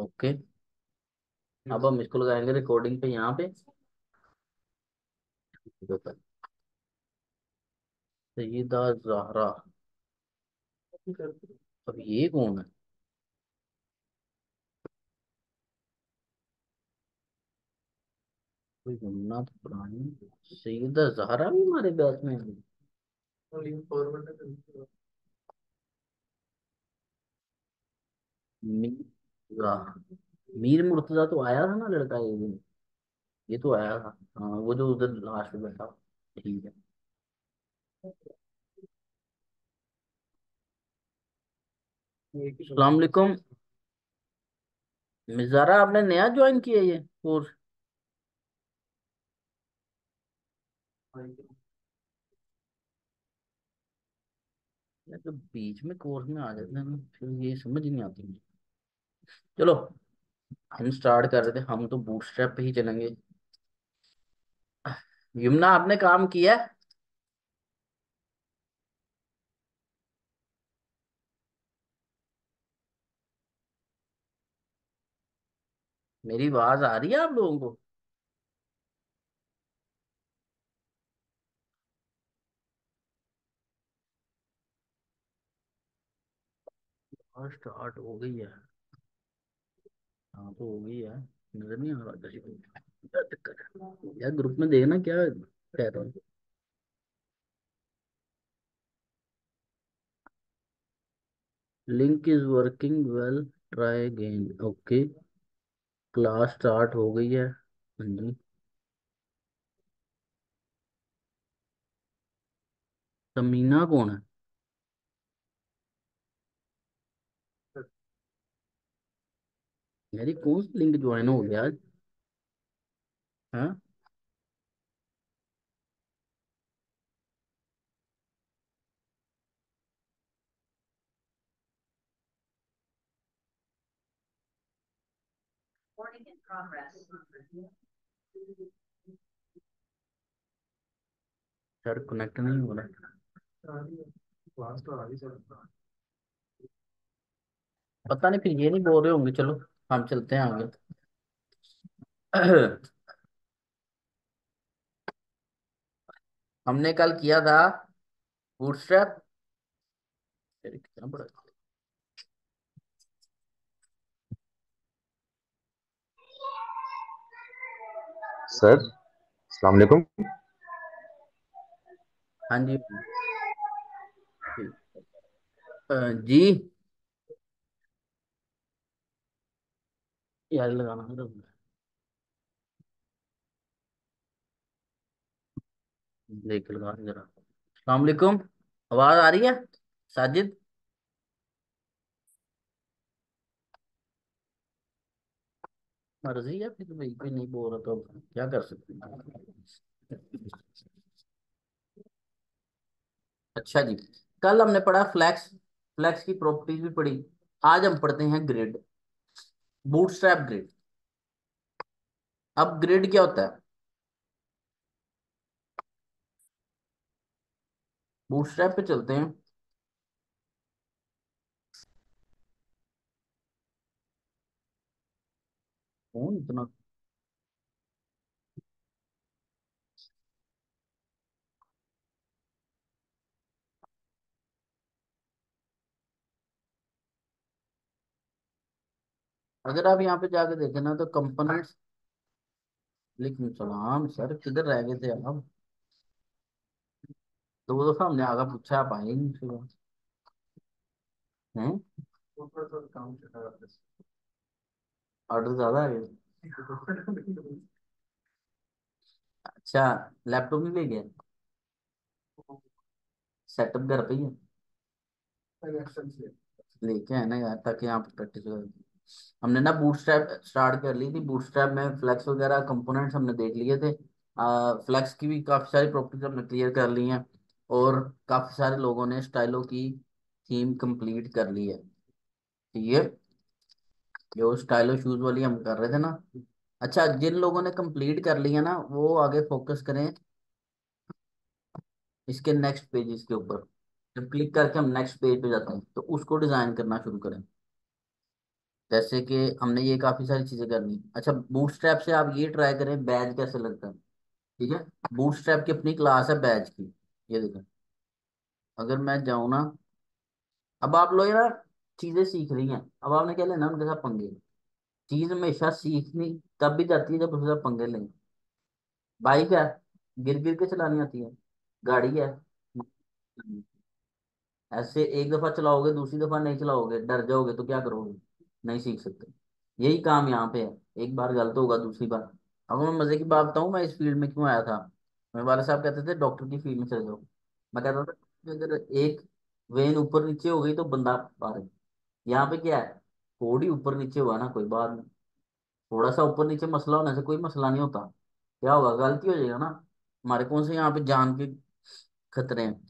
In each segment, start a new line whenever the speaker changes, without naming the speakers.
Okay. अब हम इसको लगाएँगे रिकॉर्डिंग पे यहाँ पे। सईदा जहरा। अब ये कौन है? कोई गुमना तो पुरानी। सईदा जहरा भी हमारे बैच में है। मीरा मीर मुर्तजा तो आया था ना लड़का ये दिन। ये तो आया था। हाँ वो जो उधर लास्ट में बैठा, ठीक है। वालेकुम मिजारा, आपने नया ज्वाइन किया ये कोर्स तो बीच में कोर्स में आ जाते हैं, फिर ये समझ नहीं आती मुझे। चलो, हम स्टार्ट कर रहे थे हम तो बूटस्ट्रैप पे ही चलेंगे। यमुना, आपने काम किया? मेरी आवाज़ आ रही है आप लोगों को? स्टार्ट हो गई है। हाँ तो हो गई है नज़र नहीं आ रहा क्या दिक्कत है यार ग्रुप में देखना क्या कह रहा हूँ। Link is working well try again okay class start हो गई है। हाँ जी। तमीना कौन है? यार ये कौन सा लिंक ज्वाइन हो गया आज? हाँ? सर कनेक्ट नहीं हो रहा। पता नहीं फिर ये नहीं बोल रहे होंगे चलो। हम चलते हैं आगे। हमने कल किया था बूटस्ट्रैप कितना बड़ा
सर अस्सलाम वालेकुम।
हाँ जी। जी? यार वालेकुम आवाज़ आ रही है साजिद मर्ज़ी है फिर भाई कोई नहीं बोल रहा तो क्या कर सकते अच्छा जी कल हमने पढ़ा फ्लैक्स फ्लैक्स की प्रॉपर्टीज़ भी पढ़ी आज हम पढ़ते हैं ग्रिड बूटस्ट्रैप ग्रेड अब ग्रेड क्या होता है? बूटस्ट्रैप पे चलते हैं। कौन इतना अगर आप यहाँ पे जाके देखें ना तो कंपोनेंट्स वालेकुम सलाम सर किधर रह गए थे आप? दो दफ़ा हमने आगे पूछा आप आए नहीं सुबह हैं? ऑर्डर ज़्यादा है? अच्छा लैपटॉप नहीं ले गया? सेटअप घर पे ही है? लेके आए ना यार ताकि यहाँ पे प्रैक्टिस हो जाए। हमने ना बूटस्ट्रैप स्टार्ट कर ली थी। बूटस्ट्रैप में फ्लैक्स वगैरह कंपोनेंट्स हमने देख लिए थे। फ्लेक्स की भी काफ़ी सारी प्रॉपर्टीज़ हमने क्लियर कर ली हैं और काफ़ी सारे लोगों ने स्टाइलो की थीम कंप्लीट कर ली है। ठीक है जो स्टाइलो शूज़ वाली हम कर रहे थे ना। अच्छा जिन लोगों ने कंप्लीट कर लिया ना, वो आगे फोकस करें इसके नेक्स्ट पेजेस के ऊपर। जब क्लिक करके हम नेक्स्ट पेज पे जाते हैं तो उसको डिज़ाइन करना शुरू करें। जैसे कि हमने ये काफ़ी सारी चीज़ें करनी। अच्छा बूटस्ट्रैप से आप ये ट्राई करें बैज कैसे लगता है? ठीक है? बूटस्ट्रैप की अपनी क्लास है बैज की? ये देखें। अगर मैं जाऊँ ना, अब आप लोग ना चीज़ें सीख रही हैं। अब आपने क्या लेना उनके साथ पंगे। चीज़ हमेशा सीखनी तब भी जाती है जब उसके साथ पंगे लेंगे बाइक है, गिर गिर के चलानी आती है। गाड़ी है। ऐसे एक दफ़ा चलाओगे, दूसरी दफ़ा नहीं चलाओगे, डर जाओगे तो क्या करोगे? नहीं सीख सकते। यही काम यहाँ पे है। एक बार गलत होगा, दूसरी बार। अब मैं मज़े की बात बताऊँ, मैं इस फ़ील्ड में क्यों आया था? मेरे वाले साहब कहते थे, डॉक्टर की फ़ील्ड में चले जाओ। मैं कहता था अगर एक वेन ऊपर नीचे हो गई तो बंदा पार यहाँ पे क्या है? थोड़ी ऊपर नीचे हुआ ना, कोई बात नहीं। थोड़ा सा ऊपर नीचे मसला होने से कोई मसला नहीं होता। क्या होगा? गलती हो जाएगा ना। हमारे कौन से यहाँ पे जान के खतरे हैं?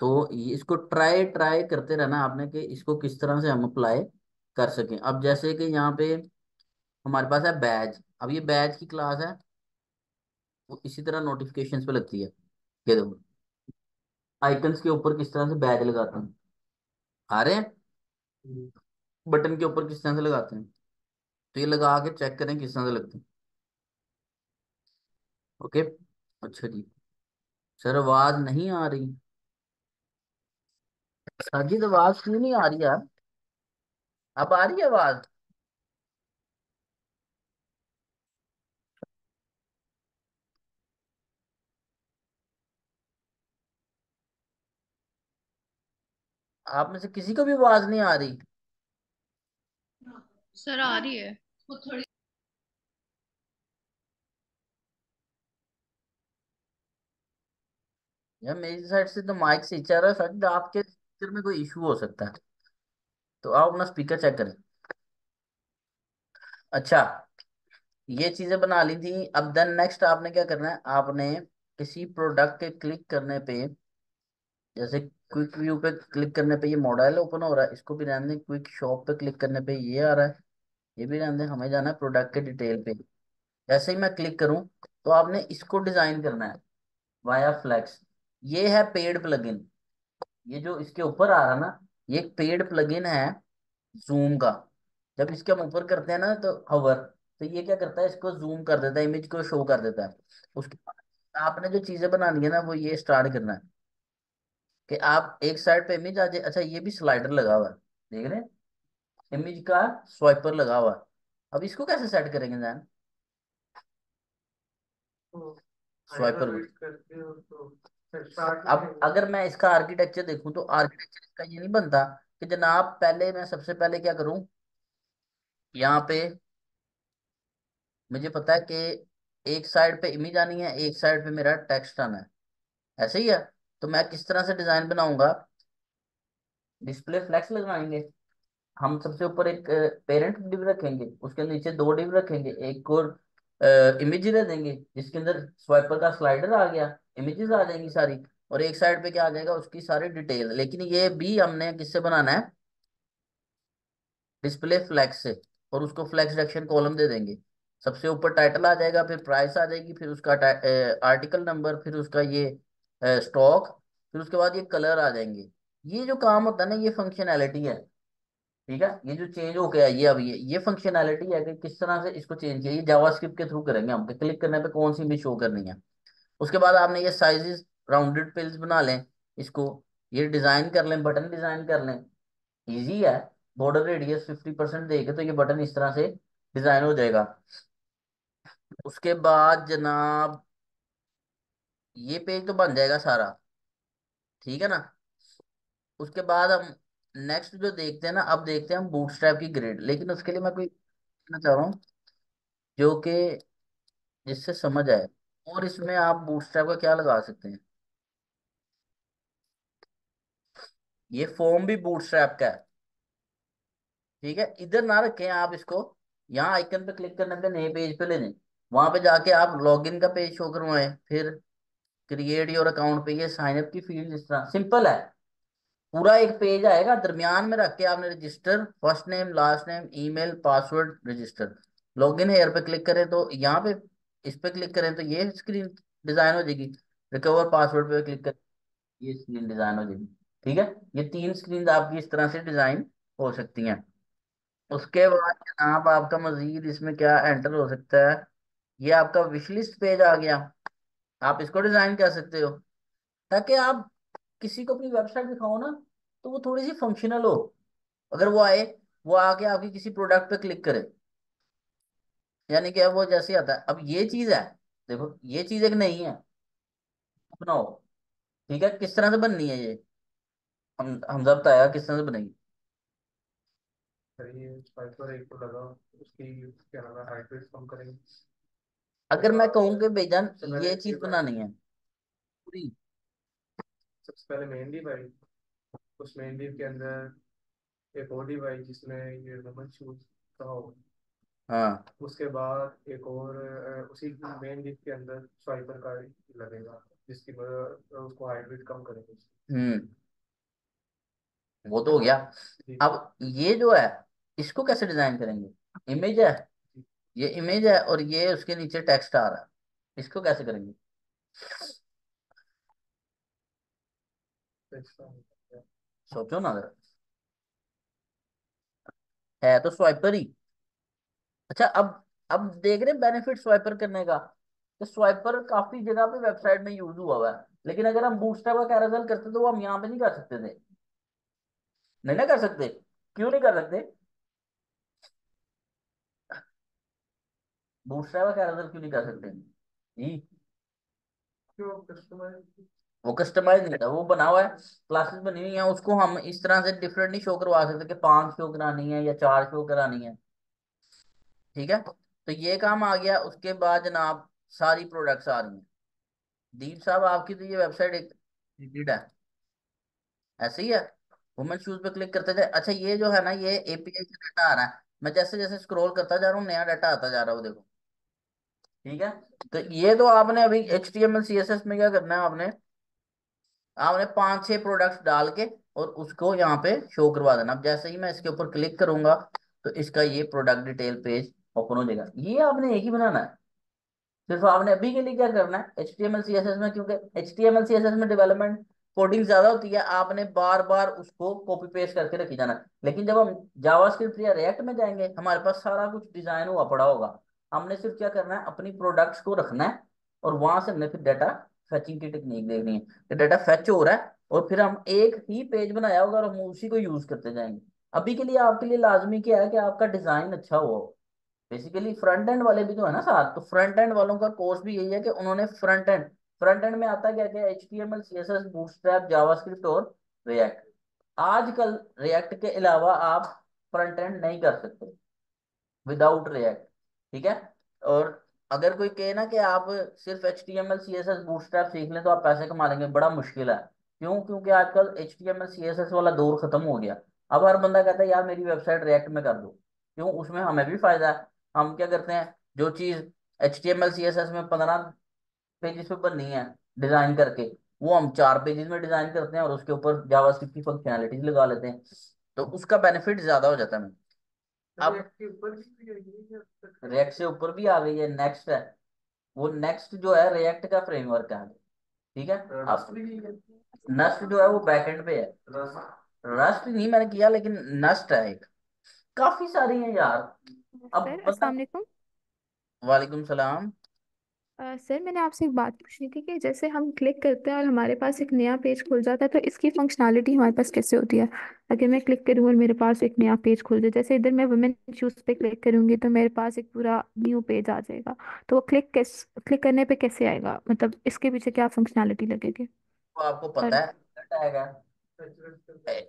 तो इसको ट्राई ट्राई करते रहना आपने कि इसको किस तरह से हम अप्लाई कर सकें। अब जैसे कि यहाँ पे हमारे पास है बैज अब ये बैज की क्लास है, वो इसी तरह नोटिफिकेशन पे लगती है। ये देखो। आइकन्स के ऊपर किस तरह से बैज लगाते हैं? आ रहे हैं? बटन के ऊपर किस तरह से लगाते हैं? तो ये लगा के चेक करें किस तरह से लगते हैं। ओके अच्छा जी। सर, आवाज़ नहीं आ रही। साजिद आवाज़ क्यों नहीं आ रही यार? अब आ रही है आवाज़? आप में से किसी को भी आवाज़ नहीं आ रही।
सर आ रही है।
यार मेरी साइड से तो माइक से चल रहा है। आपके में कोई इशू हो सकता है। तो आप अपना स्पीकर चेक करें। अच्छा ये चीज़ें बना ली थी। अब देन नेक्स्ट आपने क्या करना है? आपने किसी प्रोडक्ट के क्लिक करने पे, जैसे क्विक व्यू पे क्लिक करने पे ये मॉडल ओपन हो रहा है, इसको भी रहने दें। क्विक शॉप पे क्लिक करने पे ये आ रहा है। ये भी रहने दें, हमें जाना है प्रोडक्ट के डिटेल पे। जैसे ही मैं क्लिक करूँ तो आपने इसको डिज़ाइन करना है वाया फ्लैक्स ये है पेड प्लगइन ये जो इसके ऊपर आ रहा है ना ये एक पेड प्लगइन है जूम का। जब इसके हम ऊपर करते हैं ना तो हवर तो ये क्या करता है इसको जूम कर देता है इमेज को शो कर देता है। उसके बाद आपने जो चीज़ें बनानी है ना वो ये स्टार्ट करना है। कि आप एक साइड पे इमेज आ जाए अच्छा ये भी स्लाइडर लगा हुआ है देख रहे हैं? इमेज का स्वाइपर लगा हुआ है। अब इसको कैसे सेट करेंगे जैन स्वाइपर अब अगर मैं इसका आर्किटेक्चर देखूँ तो आर्किटेक्चर इसका ये नहीं बनता कि जनाब पहले मैं सबसे पहले क्या करूँ? यहाँ पे मुझे पता है कि एक साइड पे इमेज आनी है, एक साइड पे मेरा टेक्स्ट आना है। ऐसे ही है। तो मैं किस तरह से डिज़ाइन बनाऊँगा? डिस्प्ले फ्लैक्स लगाएँगे हम सबसे ऊपर एक पेरेंट डिव रखेंगे, उसके नीचे दो डिव रखेंगे, एक और इमेज दे देंगे, जिसके अंदर स्वाइपर का स्लाइडर आ गया इमेजेस आ जाएँगी सारी, और एक साइड पे क्या आ जाएगा, उसकी सारी डिटेल लेकिन ये भी हमने किससे बनाना है? डिस्प्ले फ्लैक्स से, और उसको फ्लैक्स सेक्शन कॉलम दे देंगे। सबसे ऊपर टाइटल आ जाएगा, फिर प्राइस आ जाएगी, फिर उसका आर्टिकल नंबर फिर उसका ये स्टॉक फिर उसके बाद ये कलर आ जाएँगे। ये जो काम होता है ना, ये फंक्शनैलिटी है। ठीक है? ये जो चेंज हो गया, ये अब ये ये फंक्शनैलिटी है कि किस तरह से इसको चेंज किया? ये जावास्क्रिप्ट के थ्रू करेंगे हम क्लिक करने पे कौन सी भी शो करनी है। उसके बाद आपने ये साइजेस राउंडेड पेज बना लें इसको, ये डिज़ाइन कर लें बटन डिज़ाइन कर लें। इजी है बॉर्डर रेडियस फिफ्टी परसेंट देके तो ये बटन इस तरह से डिज़ाइन हो जाएगा। उसके बाद जनाब, ये पेज तो बन जाएगा सारा, ठीक है ना? उसके बाद हम नेक्स्ट जो देखते हैं ना, अब देखते हैं हम बूटस्ट्रैप की ग्रेड लेकिन उसके लिए मैं कोई चाह रहा हूँ, जो कि जिससे समझ आए। और इसमें आप बूटस्ट्रैप का क्या लगा सकते हैं? ये फॉर्म भी बूटस्ट्रैप का है। ठीक है? इधर ना रखें आप इसको। यहाँ आइकन पे क्लिक करने पे नए पेज पे ले वहाँ पे जाके आप लॉगिन का पेज शो करवाएँ। फिर क्रिएट योर अकाउंट पे ये साइन अप की फ़ील्ड इस तरह। सिंपल है। पूरा एक पेज आएगा, दरमियान में रख के आपने register first name last name email password register login here पे क्लिक करें तो यहाँ पे, इस पे क्लिक करें तो ये स्क्रीन डिज़ाइन हो जाएगी. रिकवर पासवर्ड पे क्लिक करें, ये स्क्रीन डिज़ाइन हो जाएगी. ठीक है? ये तीन स्क्रीन आपकी इस तरह से डिज़ाइन हो सकती हैं. उसके बाद जनाब आपका मजीद इसमें क्या एंटर हो सकता है? ये आपका विश लिस्ट पेज आ गया. आप इसको डिज़ाइन कर सकते हो. ताकि आप किसी को अपनी वेबसाइट दिखाओ ना तो वो थोड़ी सी फंक्शनल हो। अगर वो आए वो आके आपकी किसी प्रोडक्ट पे क्लिक करे। यानी कि वो जैसे आता है अब ये चीज़ है देखो ये चीज़ एक नहीं है बनाओ ठीक है किस तरह से बननी है ये? हम हमजा बताया किस तरह से बनेगी?
तो
अगर मैं कहूँ कि बेजान
पहले
ये
ये
चीज़ बनानी है पूरी।
सबसे पहले मेहंदी आई उस लीव के अंदर एक और लीव आई जिसमें ये नंबर शूज़ का हो
हाँ।
उसके बाद एक और अ, उसी मेन लीव के अंदर स्वाइपर का लगेगा जिसकी मदद उसको हाइट रेट कम करेंगे
हम्म। वो तो हो गया।
जी।
अब ये जो है इसको कैसे डिज़ाइन करेंगे? इमेज है।
जी।
ये इमेज है और ये उसके नीचे टेक्स्ट आ रहा है। इसको कैसे करेंगे
तो इसका मतलब है।
सोचो ना है तो स्वाइपर ही। अच्छा अब अब देख रहे बेनिफिट स्वाइपर करने का। तो स्वाइपर काफ़ी जगह पे वेबसाइट में यूज़ हुआ हुआ है। लेकिन अगर हम बूटस्ट्रैप का कैरावल करते तो वो हम यहाँ पे नहीं कर सकते थे। नहीं ना कर सकते? क्यों नहीं कर सकते? बूटस्ट्रैप का कैरावल क्यों नहीं कर सकते? जी
क्यों? कस्टमर
वो कस्टमाइज नहीं था, वो बना हुआ है क्लासेस बनी हुई है, उसको हम इस तरह से डिफरेंट नहीं शो करवा सकते कि पाँच शो करानी है या चार शो करानी है। ठीक है? तो ये काम आ गया, उसके बाद जनाब सारी प्रोडक्ट्स आ रही हैं। दीप साहब, आपकी तो ये वेबसाइट एक है। ऐसे ही है? वुमेन शूज़ पे क्लिक करते थे अच्छा ये जो है ना, ये एपीआई से डाटा आ रहा है। मैं जैसे जैसे स्क्रॉल करता जा रहा हूँ, नया डाटा आता जा रहा है देखो। ठीक है? तो ये तो आपने अभी H T M L C S S में क्या करना है आपने? आपने पाँच छह प्रोडक्ट्स डाल के और उसको यहाँ पे शो करवा देना। अब जैसे ही मैं इसके ऊपर क्लिक करूँगा तो इसका ये प्रोडक्ट डिटेल पेज ओपन हो जाएगा। ये आपने एक ही बनाना है। सिर्फ़ आपने अभी के लिए क्या करना है? H T M L C S S में, क्योंकि H T M L C S S में डेवलपमेंट कोडिंग ज़्यादा होती है, आपने बार बार उसको कॉपी पेस्ट करके रखी जाना लेकिन जब हम जावास्क्रिप्ट या रिएक्ट में जाएँगे, हमारे पास सारा कुछ डिज़ाइन हुआ पड़ा होगा। हमने सिर्फ़ क्या करना है? अपनी प्रोडक्ट्स को रखना है और वहाँ से हमने फिर डाटा फेचिंग की टेक्निक देखनी है। कि डाटा फेच हो रहा है और फिर हम एक ही पेज बनाया होगा और हम उसी को यूज़ करते जाएँगे। अभी के लिए आपके लिए लाजमी क्या है कि आपका डिज़ाइन अच्छा हो। बेसिकली फ्रंट एंड वाले भी तो है ना साथ तो फ्रंट एंड वालों का कोर्स भी यही है कि उन्होंने फ्रंट एंड फ्रंट एंड में आता क्या क्या? H T M L C S S Bootstrap JavaScript और रिएक्ट आजकल रिएक्ट के अलावा आप फ्रंट एंड नहीं कर सकते। विदाउट रिएक्ट ठीक है? और अगर कोई कहे ना कि आप सिर्फ़ H T M L C S S Bootstrap सीख लें तो आप पैसे कमा लेंगे, बड़ा मुश्किल है। क्यों? क्योंकि आजकल H T M L C S S वाला दौर खत्म हो गया। अब हर बंदा कहता है, यार, मेरी वेबसाइट रिएक्ट में कर दो। क्यों? उसमें हमें भी फ़ायदा है। हम क्या करते हैं? जो चीज़ H T M L C S S में पंद्रह पेजेस पे बननी है डिज़ाइन करके, वो हम चार पेजेस में डिज़ाइन करते हैं और उसके ऊपर जावास्क्रिप्ट की फंक्शनैलिटीज लगा लेते हैं। तो उसका बेनिफिट ज़्यादा हो जाता है। अब
रिएक्ट
से ऊपर भी आ गई है नेक्स्ट है। वो नेक्स्ट जो है रिएक्ट का फ्रेमवर्क है ठीक है? अब
भी नहीं है
नस्ट जो है वो बैकएंड पे है।
रस्ट
नहीं मैंने किया लेकिन नस्ट है एक। काफ़ी सारी है यार। अब
वालेकुम
सलाम।
अ, सर मैंने आपसे एक बात पूछनी थी कि जैसे हम क्लिक करते हैं और हमारे पास एक नया पेज खुल जाता है तो इसकी फंक्शनैलिटी हमारे पास कैसे होती है? अगर मैं क्लिक करूँ और मेरे पास एक नया पेज खुल जाए जैसे इधर मैं वुमेन शूज़ पे क्लिक करूँगी तो मेरे पास एक पूरा न्यू पेज आ जाएगा। तो वो क्लिक कैस क्लिक करने पे कैसे आएगा? मतलब इसके पीछे क्या फंक्शनैलिटी लगेगी?
तो आपको
और
पता है टैग है।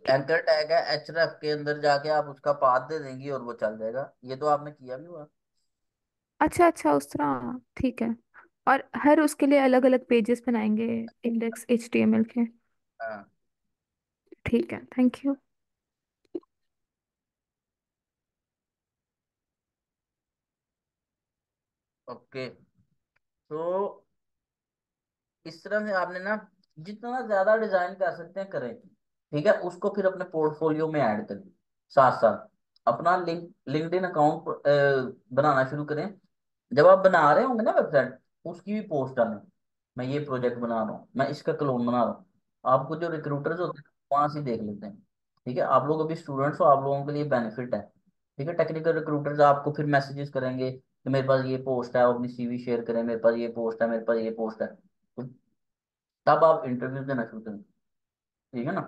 एंकर टैग है एचरेफ के अंदर जाके आप उसका पाथ दे देंगी और वो चल जाएगा। ये तो आपने किया भी हुआ।
अच्छा अच्छा उस तरह। ठीक है। और हर उसके लिए अलग अलग पेजेस बनाएँगे index H T M L के।
हाँ।
ठीक है थैंक यू
ओके तो इस तरह से आपने ना जितना ज़्यादा डिज़ाइन कर सकते हैं करें। ठीक है उसको फिर अपने पोर्टफोलियो में ऐड करें। साथ साथ अपना लिंक लिंक्डइन अकाउंट बनाना शुरू करें। जब आप बना रहे होंगे ना वेबसाइट उसकी भी पोस्ट डालें मैं ये प्रोजेक्ट बना रहा हूँ, मैं इसका क्लोन बना रहा हूँ। आपको जो रिक्रूटर्स होते हैं, वहाँ से देख लेते हैं, ठीक है? आप लोग अभी स्टूडेंट्स हो, आप लोगों के लिए बेनिफिट है, ठीक है? टेक्निकल रिक्रूटर्स आपको फिर मैसेजेस करेंगे कि मेरे पास ये पोस्ट है, आप अपनी सीवी शेयर करें, मेरे पास ये पोस्ट है, मेरे पास ये पोस्ट है। तो तब आप इंटरव्यू देना शुरू करें ठीक है ना?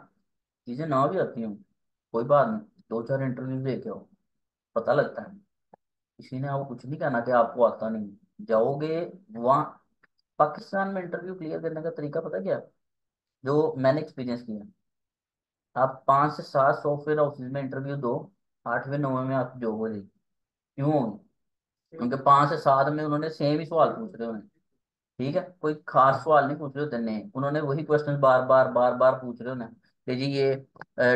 चीज़ें ना भी आती हूँ, कोई बात नहीं, दो चार इंटरव्यू दे के आओ, पता लगता है। किसी ने आपको कुछ नहीं कहना कि आपको आता नहीं जाओगे वहाँ पाकिस्तान में इंटरव्यू क्लियर करने का तरीका पता क्या? जो मैंने एक्सपीरियंस किया। आप पाँच से सात सॉफ्टवेयर हाउसेज में इंटरव्यू दो आठवें नौवें में आप जॉब हो जाएगी। क्यों होगी? क्योंकि पाँच से सात में उन्होंने सेम ही सवाल पूछ रहे होंगे। ठीक है? कोई खास सवाल नहीं पूछ रहे होते नहीं। उन्होंने वही क्वेश्चन बार बार बार बार पूछ रहे होने कि जी ये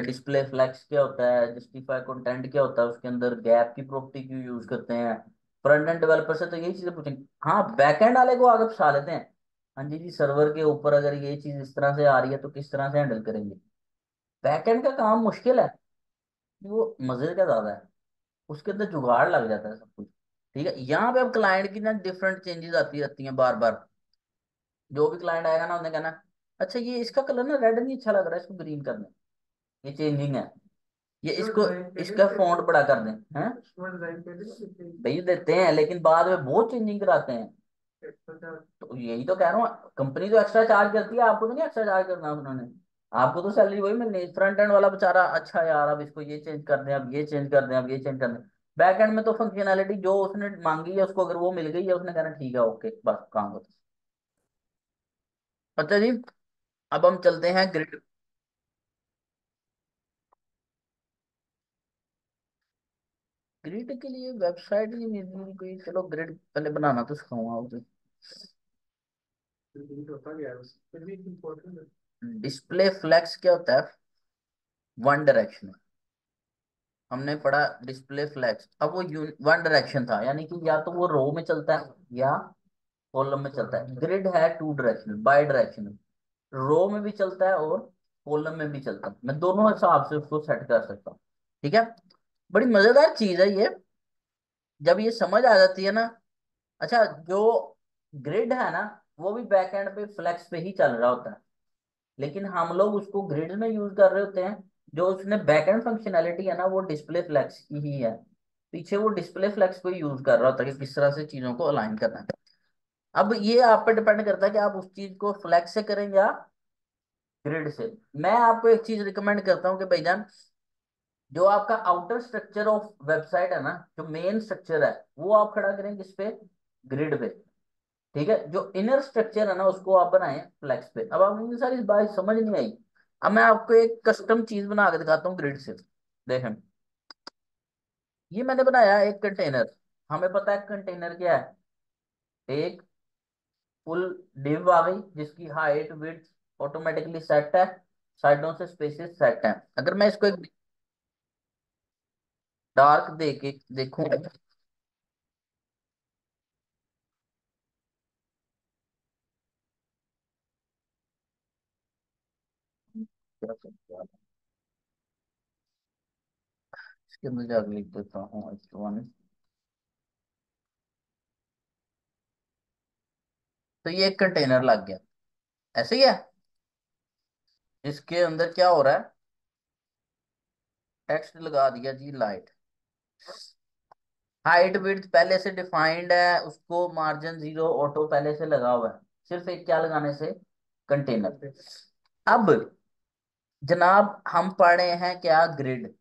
डिस्प्ले फ्लैक्स क्या होता है जस्टिफाई कंटेंट क्या होता है उसके अंदर गैप की प्रॉपर्टी क्यों यूज़ करते हैं? फ्रंट एंड डेवलपर से तो यही चीज़ें पूछेंगे। हाँ बैक एंड वाले को आगे फंसा लेते हैं। हाँ जी जी सर्वर के ऊपर अगर ये चीज़ इस तरह से आ रही है तो किस तरह से हैंडल करेंगे? बैकएंड का काम मुश्किल है। वो मज़े का ज़्यादा है। उसके अंदर जुगाड़ लग जाता है सब कुछ। ठीक है, यहाँ पे अब क्लाइंट की ना डिफरेंट चेंजेस आती रहती हैं बार बार जो भी क्लाइंट आएगा ना, उन्हें कहना अच्छा ये इसका कलर ना रेड नहीं अच्छा लग रहा है, इसको ग्रीन करना ये चेंजिंग है। ये इसको इसका फॉन्ट बड़ा कर दें हैं? भाई देते हैं लेकिन बाद में बहुत चेंजिंग कराते हैं। तो यही तो कह रहा हूँ कंपनी तो एक्स्ट्रा चार्ज करती है आपको तो नहीं एक्स्ट्रा चार्ज करना उन्होंने। आपको तो सैलरी वही मिलनी है फ्रंट एंड वाला बेचारा अच्छा यार अब इसको ये चेंज कर दें अब ये चेंज कर दें अब ये चेंज कर दें। बैक एंड में तो फंक्शनैलिटी जो उसने मांगी है उसको अगर वो मिल गई है उसने कहना ठीक है ओके बस काम होता अच्छा जी अब हम चलते हैं ग्रिड ग्रिड के लिए वेबसाइट नहीं मिल कोई चलो ग्रिड पहले बनाना तो सिखाऊँगा उसे। डिस्प्ले फ्लैक्स क्या होता है? वन डायरेक्शन हमने पढ़ा डिस्प्ले फ्लैक्स अब वो वन डायरेक्शन था यानी कि या तो वो रो में चलता है या कॉलम में चलता है। ग्रिड है two directional bi directional row में भी चलता है और कॉलम में भी चलता है। मैं दोनों हिसाब से उसको सेट कर सकता हूँ। ठीक है? बड़ी मज़ेदार चीज़ है ये। जब ये समझ आ जाती है ना अच्छा जो ग्रिड है ना, वो भी बैक एंड पे फ्लेक्स पे ही चल रहा होता है। लेकिन हम लोग उसको ग्रिड में यूज़ कर रहे होते हैं, जो उसने बैक एंड फंक्शनैलिटी है ना, वो डिस्प्ले फ्लेक्स की ही है। पीछे वो डिस्प्ले फ्लेक्स को यूज़ कर रहा होता है कि किस तरह से चीज़ों को अलाइन करना है। अब ये आप पे डिपेंड करता है कि आप उस चीज़ को फ्लेक्स से करें या ग्रिड से। मैं आपको एक चीज़ रिकमेंड करता हूँ कि भाईजान जो आपका आउटर स्ट्रक्चर ऑफ़ वेबसाइट है ना, जो मेन स्ट्रक्चर है, वो आप खड़ा करें किस पे? ग्रिड पे। ठीक है? जो इनर स्ट्रक्चर है ना, उसको आप बनाए फ्लेक्स पे। अब आपको सारी इस बात समझ नहीं आई। अब मैं आपको एक कस्टम चीज़ बना के दिखाता हूँ ग्रिड से। देखें। ये मैंने बनाया एक कंटेनर हमें पता है कंटेनर क्या है? एक फुल डिव आ गई, जिसकी हाइट विड्थ ऑटोमेटिकली सेट है। साइडों से स्पेसेस सेट है। अगर मैं इसको एक डार्क दे के देखूँ इसके लिख देता हूँ वन तो ये एक कंटेनर लग गया। ऐसे ही है? इसके अंदर क्या हो रहा है? टेक्स्ट लगा दिया जी लाइट हाइट विड्थ पहले से डिफाइंड है, उसको मार्जिन ज़ीरो ऑटो पहले से लगा हुआ है। सिर्फ़ एक क्या लगाने से? कंटेनर अब जनाब, हम पढ़े हैं क्या ग्रिड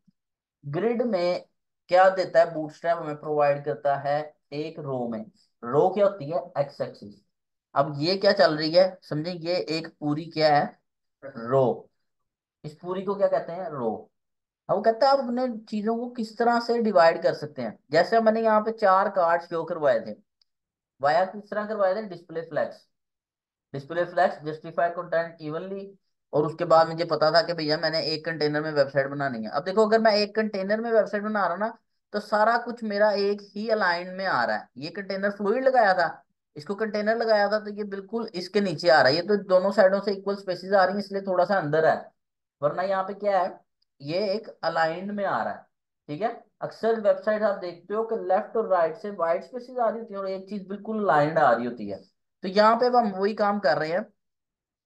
ग्रिड में क्या देता है? बूटस्ट्रैप हमें प्रोवाइड करता है एक रो में। रो क्या होती है? एक्स एक्सिस अब ये क्या चल रही है? समझे, ये एक पूरी क्या है? रो इस पूरी को क्या कहते हैं? रो वो कहता है आप अपने चीज़ों को किस तरह से डिवाइड कर सकते हैं? जैसे मैंने यहाँ पे चार कार्ड शो करवाए थे। वाया किस तरह करवाए थे? Display flex display flex justify content evenly और उसके बाद मुझे पता था कि भैया मैंने एक कंटेनर में वेबसाइट बनानी है। अब देखो, अगर मैं एक कंटेनर में वेबसाइट बना रहा ना तो सारा कुछ मेरा एक ही अलाइन में आ रहा है। ये कंटेनर फ्लूड लगाया था। इसको कंटेनर लगाया था तो ये बिल्कुल इसके नीचे आ रहा है। ये तो दोनों साइडों से इक्वल स्पेसिस आ रही है, इसलिए थोड़ा सा अंदर है। वरना यहाँ पे क्या है? ये एक अलाइंड में आ रहा है, ठीक है? अक्सर वेबसाइट आप देखते हो कि लेफ़्ट और राइट से वाइट स्पेसिस आ रही होती है और एक चीज़ बिल्कुल अलाइंड आ रही होती है। तो यहाँ पे हम वही काम कर रहे हैं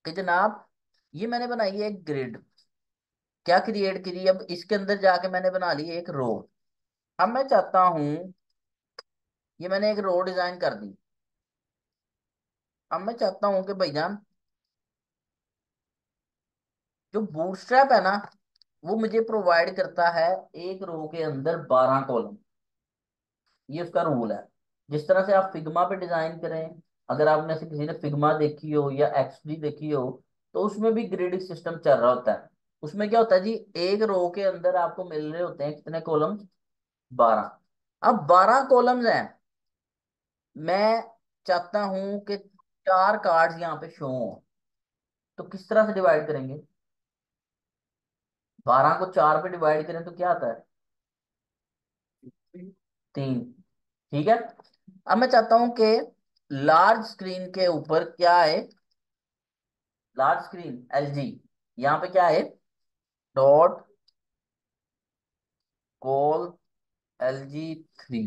कि जनाब, ये मैंने बनाई है एक ग्रिड क्या क्रिएट करी? अब इसके अंदर जाके मैंने बना ली एक रो अब मैं चाहता हूँ, ये मैंने एक रो डिज़ाइन कर दी। अब मैं चाहता हूँ कि भाईजान जो बूटस्ट्रैप है ना वो मुझे प्रोवाइड करता है एक रो के अंदर बारह कॉलम ये उसका रूल है। जिस तरह से आप फिग्मा पे डिज़ाइन करें, अगर आपने से किसी ने फिग्मा देखी हो या एक्सडी देखी हो तो उसमें भी ग्रेडिंग सिस्टम चल रहा होता है। उसमें क्या होता है जी, एक रो के अंदर आपको मिल रहे होते हैं कितने कॉलम बारह। अब बारह कॉलम्स हैं। मैं चाहता हूँ कि चार कार्ड्स यहाँ पे शो हो। तो किस तरह से डिवाइड करेंगे? बारह को चार पे डिवाइड करें तो क्या आता है? तीन। ठीक है? अब मैं चाहता हूँ कि लार्ज स्क्रीन के ऊपर क्या है लार्ज स्क्रीन एलजी यहाँ पे क्या है dot col LG three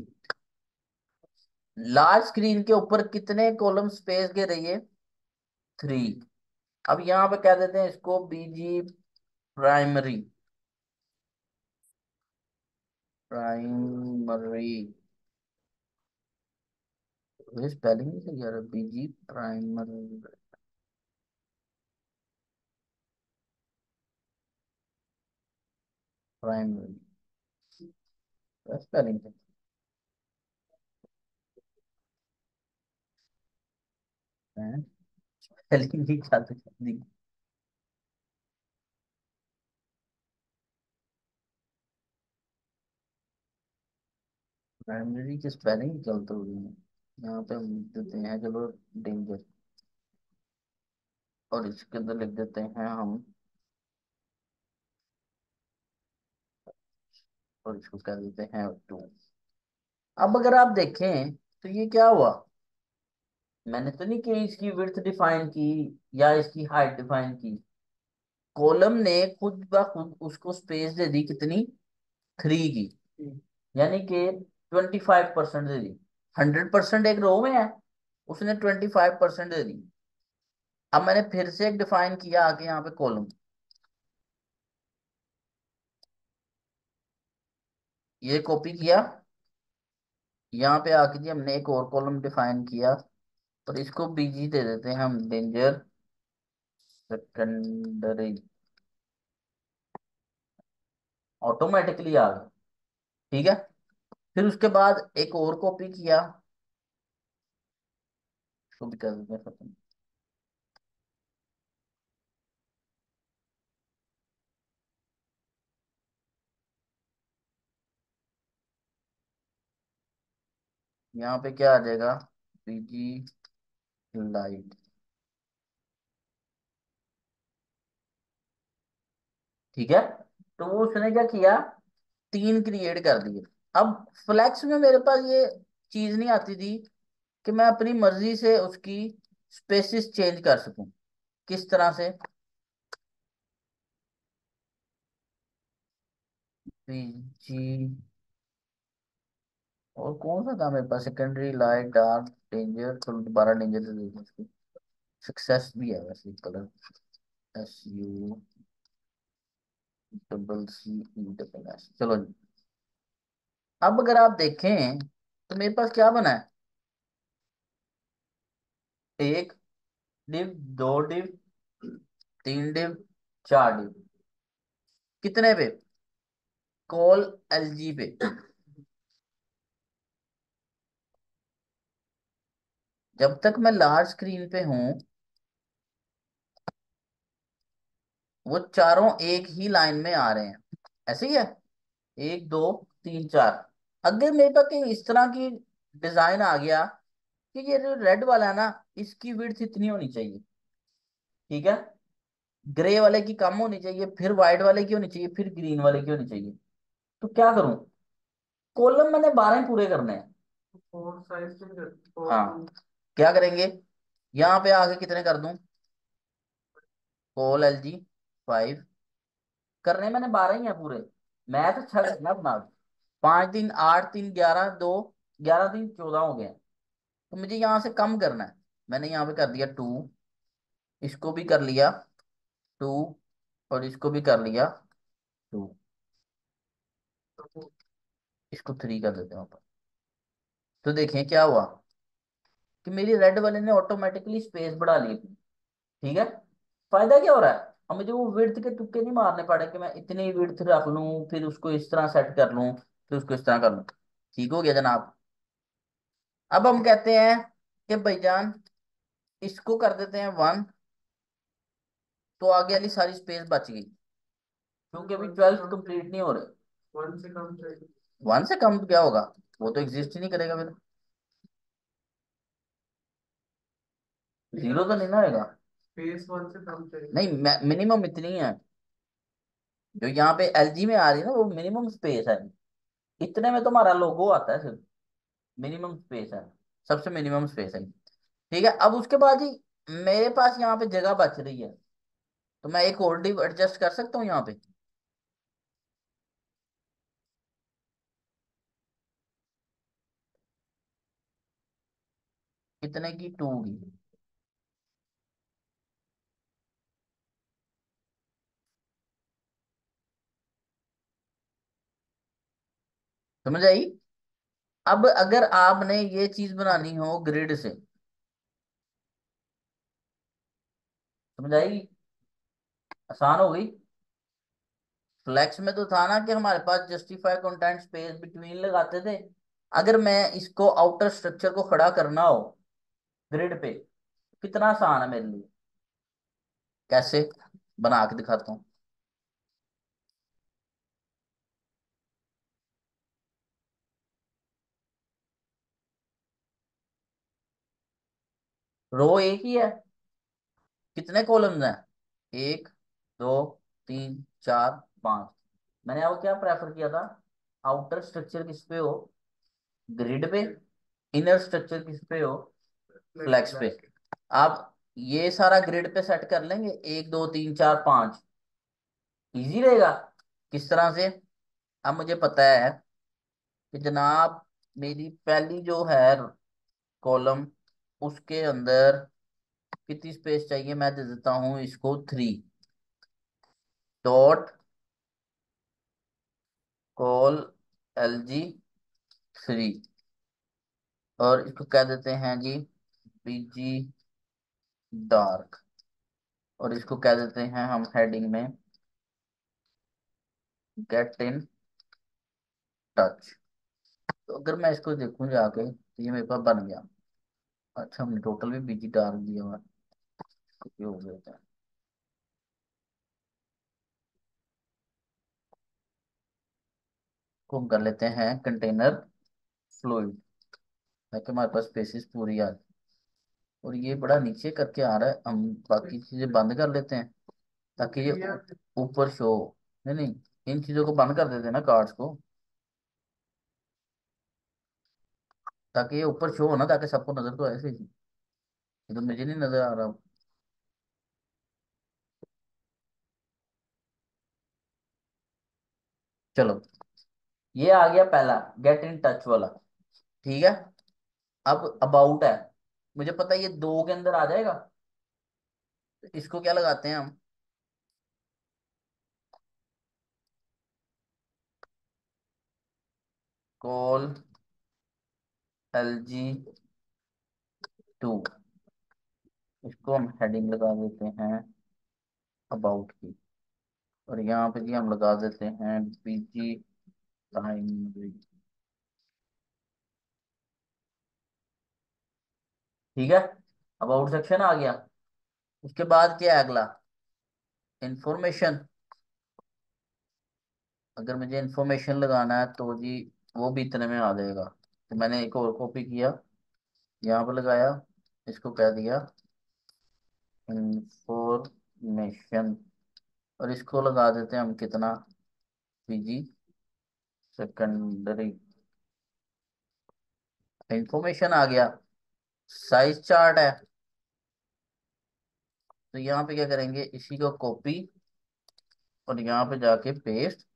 large screen के ऊपर कितने कॉलम स्पेस के है? थ्री अब यहाँ पे क्या देते हैं इसको बीजी प्राइमरी प्राइमरी स्पेलिंग नहीं सही यार BG primary primary spelling spelling नहीं चालू कर दी प्राइमरी की स्पेलिंग गलत हो गई है यहाँ पे हम लिख देते हैं चलो डेंजर और इसके अंदर लिख देते हैं हम। और इसको कह देते हैं? टू अब अगर आप देखें तो ये क्या हुआ? मैंने तो नहीं कि इसकी विड्थ डिफाइन की या इसकी हाइट डिफाइन की। कॉलम ने खुद ब खुद उसको स्पेस दे दी कितनी? थ्री की। यानी कि ट्वेंटी फाइव परसेंट दे दी। हंड्रेड परसेंट एक रो में है, उसने ट्वेंटी फाइव परसेंट दे दी। अब मैंने फिर से एक डिफाइन किया आगे यहाँ पे कॉलम ये कॉपी किया। यहाँ पे आके जी हमने एक और कॉलम डिफाइन किया और इसको बीजी दे देते हैं हम डेंजर सेकेंडरी ऑटोमेटिकली आ गया। ठीक है? फिर उसके बाद एक और कॉपी किया। देते खत्म यहाँ पे क्या आ जाएगा? बीजी लाइट ठीक है? तो वो उसने क्या किया? तीन क्रिएट कर दिए। अब फ्लैक्स में मेरे पास ये चीज़ नहीं आती थी कि मैं अपनी मर्ज़ी से उसकी स्पेसिस चेंज कर सकूँ। किस तरह से? बीजी और कौन सा था मेरे पास? सेकेंडरी लाइट डार्क डेंजर चलो दोबारा डेंजर से देखो सक्सेस भी है वैसे colour S U double C double S चलो जी। अब अगर आप देखें तो मेरे पास क्या बना है? एक डिव, दो डिव, तीन डिव, चार डिव। कितने पे? कॉल एलजी पे। जब तक मैं लार्ज स्क्रीन पे हूँ, वो चारों एक ही लाइन में आ रहे हैं। ऐसे ही है? एक, दो, तीन, चार। अगर मेरे पास कहीं इस तरह की डिज़ाइन आ गया कि ये जो रेड वाला है ना इसकी विड्थ इतनी होनी चाहिए। ठीक है? ग्रे वाले की कम होनी चाहिए फिर व्हाइट वाले की होनी चाहिए फिर ग्रीन वाले की होनी चाहिए। तो क्या करूँ? कॉलम मैंने बारह पूरे करने हैं।
फोर साइज़ फोर
हाँ। क्या करेंगे? यहाँ पे आगे कितने कर दूँ? कॉल एल जी फाइव करने मैंने बारह ही है पूरे। मैथ अच्छा करना अपना पाँच दिन आठ तीन ग्यारह दो, ग्यारह दिन चौदह हो गए। तो मुझे यहाँ से कम करना है। मैंने यहाँ पे कर दिया टू। इसको भी कर लिया टू और इसको भी कर लिया टू। इसको थ्री कर देते हैं तो देखें क्या हुआ कि मेरी रेड वाले ने ऑटोमेटिकली स्पेस बढ़ा ली ठीक है? फ़ायदा क्या हो रहा है? मुझे वो विड्थ के तुक्के नहीं मारने पड़े कि मैं इतनी विड्थ रख लूँ, फिर उसको इस तरह सेट कर लूँ। फिर उसको इस तरह कर लो ठीक हो गया जनाब। अब हम कहते हैं कि भाईजान इसको कर देते हैं वन तो आगे वाली सारी स्पेस बच गई। क्योंकि अभी ट्वेल्थ कंप्लीट नहीं हो रहे।
वन से कम
वन से कम क्या होगा? वो तो एग्जिस्ट ही नहीं करेगा फिर। ज़ीरो तो नहीं ना होगा
स्पेस वन से कम चाहिए
नहीं मिनिमम इतनी है। जो यहाँ पे एलजी में आ रही है ना वो मिनिमम स्पेस है। इतने में तो हमारा लोगो आता है सिर्फ़। मिनिमम स्पेस है। सबसे मिनिमम स्पेस है। ठीक है, अब उसके बाद ही मेरे पास यहाँ पे जगह बच रही है। तो मैं एक और डिव एडजस्ट कर सकता हूँ यहाँ पे? कितने की? टू की। समझ आई? अब अगर आपने ये चीज़ बनानी हो ग्रिड से, समझ आई? आसान हो गई। फ्लैक्स में तो था ना कि हमारे पास जस्टिफाई कंटेंट स्पेस बिटवीन लगाते थे। अगर मैं इसको आउटर स्ट्रक्चर को खड़ा करना हो ग्रिड पे, कितना आसान है मेरे लिए। कैसे? बना के दिखाता हूँ। रो एक ही है। कितने कॉलम्स हैं? एक, दो, तीन, चार, पाँच। मैंने अब क्या प्रेफर किया था? आउटर स्ट्रक्चर किस पे हो? ग्रिड पे? इनर स्ट्रक्चर किस पे हो? फ्लैक्स पे। आप ये सारा ग्रिड पे सेट कर लेंगे। एक, दो, तीन, चार, पाँच। इजी रहेगा? किस तरह से? अब मुझे पता है कि जनाब, मेरी पहली जो है कॉलम उसके अंदर कितनी स्पेस चाहिए मैं दे देता हूँ इसको three dot col L G three और इसको कह देते हैं जी? बीजी डार्क और इसको कह देते हैं हम हेडिंग में? गेट इन टच तो अगर मैं इसको देखूँ जाके तो ये मेरे पास बन गया। अच्छा हमने टोटल भी बीजी डार्क दिया हुआ। है गया को हम कर लेते हैं कंटेनर फ्लूइड ताकि हमारे पास स्पेसिस पूरी आ और ये बड़ा नीचे करके आ रहा है, हम बाकी चीज़ें बंद कर लेते हैं, ताकि ये ऊपर शो नहीं नहीं, इन चीज़ों को बंद कर देते हैं ना कार्ड्स को। ताकि ये ऊपर शो हो ना, ताकि सबको नज़र तो ऐसे ही। ये तो मुझे नहीं नज़र आ रहा। चलो, ये आ गया पहला गेट इन टच वाला। ठीक है? अब अबाउट है। मुझे पता है ये दो के अंदर आ जाएगा। इसको क्या लगाते हैं हम? कॉल एल जी टू इसको हम हेडिंग लगा देते हैं अबाउट की। और यहाँ पे जी हम लगा देते हैं बीजी प्राइमरी ठीक है? अबाउट सेक्शन आ गया। उसके बाद क्या है अगला? इंफॉर्मेशन अगर मुझे इंफॉर्मेशन लगाना है तो जी वो भी इतने में आ जाएगा। तो मैंने एक और कॉपी किया। यहाँ पर लगाया, इसको कह दिया इंफॉर्मेशन और इसको लगा देते हैं हम कितना? पीजी सेकेंडरी इंफॉर्मेशन आ गया। साइज़ चार्ट है। तो यहाँ पे क्या करेंगे? इसी को कॉपी और यहाँ पे जाके पेस्ट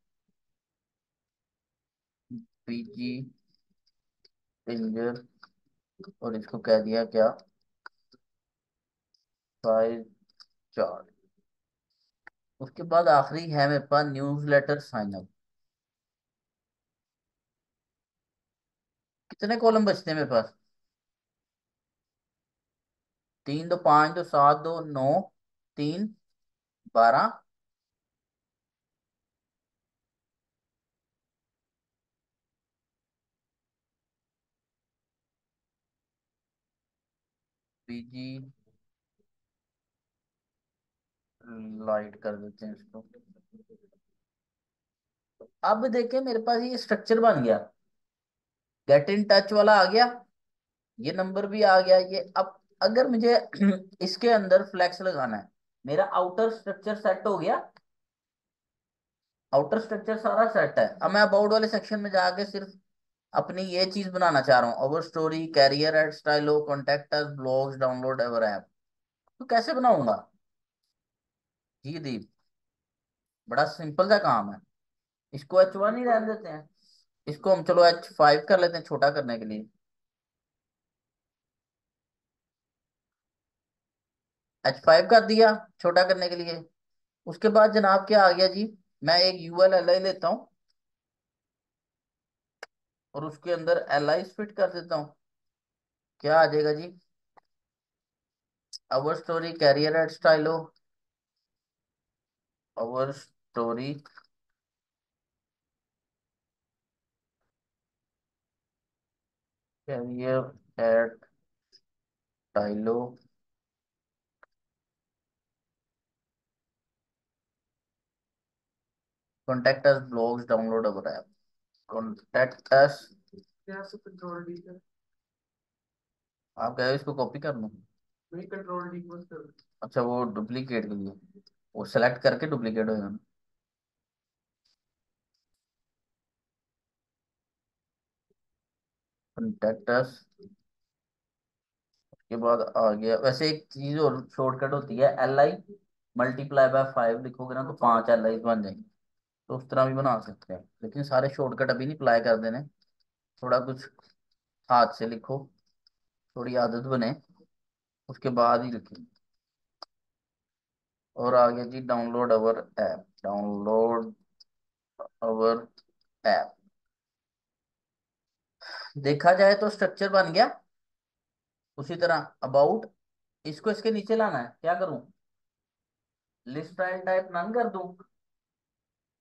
पीजी पिंजर और इसको कह दिया क्या? चार्ट उसके बाद आखिरी है मेरे पास न्यूज़लेटर साइन अप कितने कॉलम बचते हैं मेरे पास? तीन दो पाँच दो सात दो नौ तीन बारह पीजी लाइट कर देते हैं इसको। अब देखें, मेरे पास ये स्ट्रक्चर बन गया। गेट इन टच वाला आ गया। ये नंबर भी आ गया। ये अब अगर मुझे इसके अंदर फ्लैक्स लगाना है, मेरा आउटर स्ट्रक्चर सेट हो गया। आउटर स्ट्रक्चर सारा सेट है। अब मैं अबाउट वाले सेक्शन में जाके सिर्फ़ अपनी ये चीज़ बनाना चाह रहा हूँ। Our story career at Stylo contact us blogs download our app तो कैसे बनाऊँगा? जी दीप, बड़ा सिंपल सा काम है। इसको एच वन ही रहने देते हैं। इसको हम चलो एच फाइव कर लेते हैं छोटा करने के लिए। एच फाइव कर दिया छोटा करने के लिए। उसके बाद जनाब क्या आ गया जी? मैं एक यू एल एल आई लेता हूँ। और उसके अंदर एल आई फिट कर देता हूँ। क्या आ जाएगा जी? Our story career at Stylo our story career at Stylo us, blogs, download our app contact us
यहाँ से कंट्रोल डी कर
आप कहे इसको कॉपी कर लूँ
नहीं कंट्रोल डी बस कर
अच्छा वो डुप्लीकेट के लिए। वो सेलेक्ट करके डुप्लीकेट हो जाना। Contact us उसके बाद आ गया। वैसे एक चीज़ और शॉर्टकट होती है L I multiply by five लिखोगे ना तो पाँच एल आई बन जाएँगे। तो उस तरह भी बना सकते हैं। लेकिन सारे शॉर्टकट अभी नहीं अप्लाई कर देने। थोड़ा कुछ हाथ से लिखो, थोड़ी आदत बने, उसके बाद ही लिखें। और आ गया जी download our app download our app देखा जाए तो स्ट्रक्चर बन गया। उसी तरह अबाउट इसको इसके नीचे लाना है। क्या करूँ? लिस्ट फ़ाइल टाइप नन कर दूँ।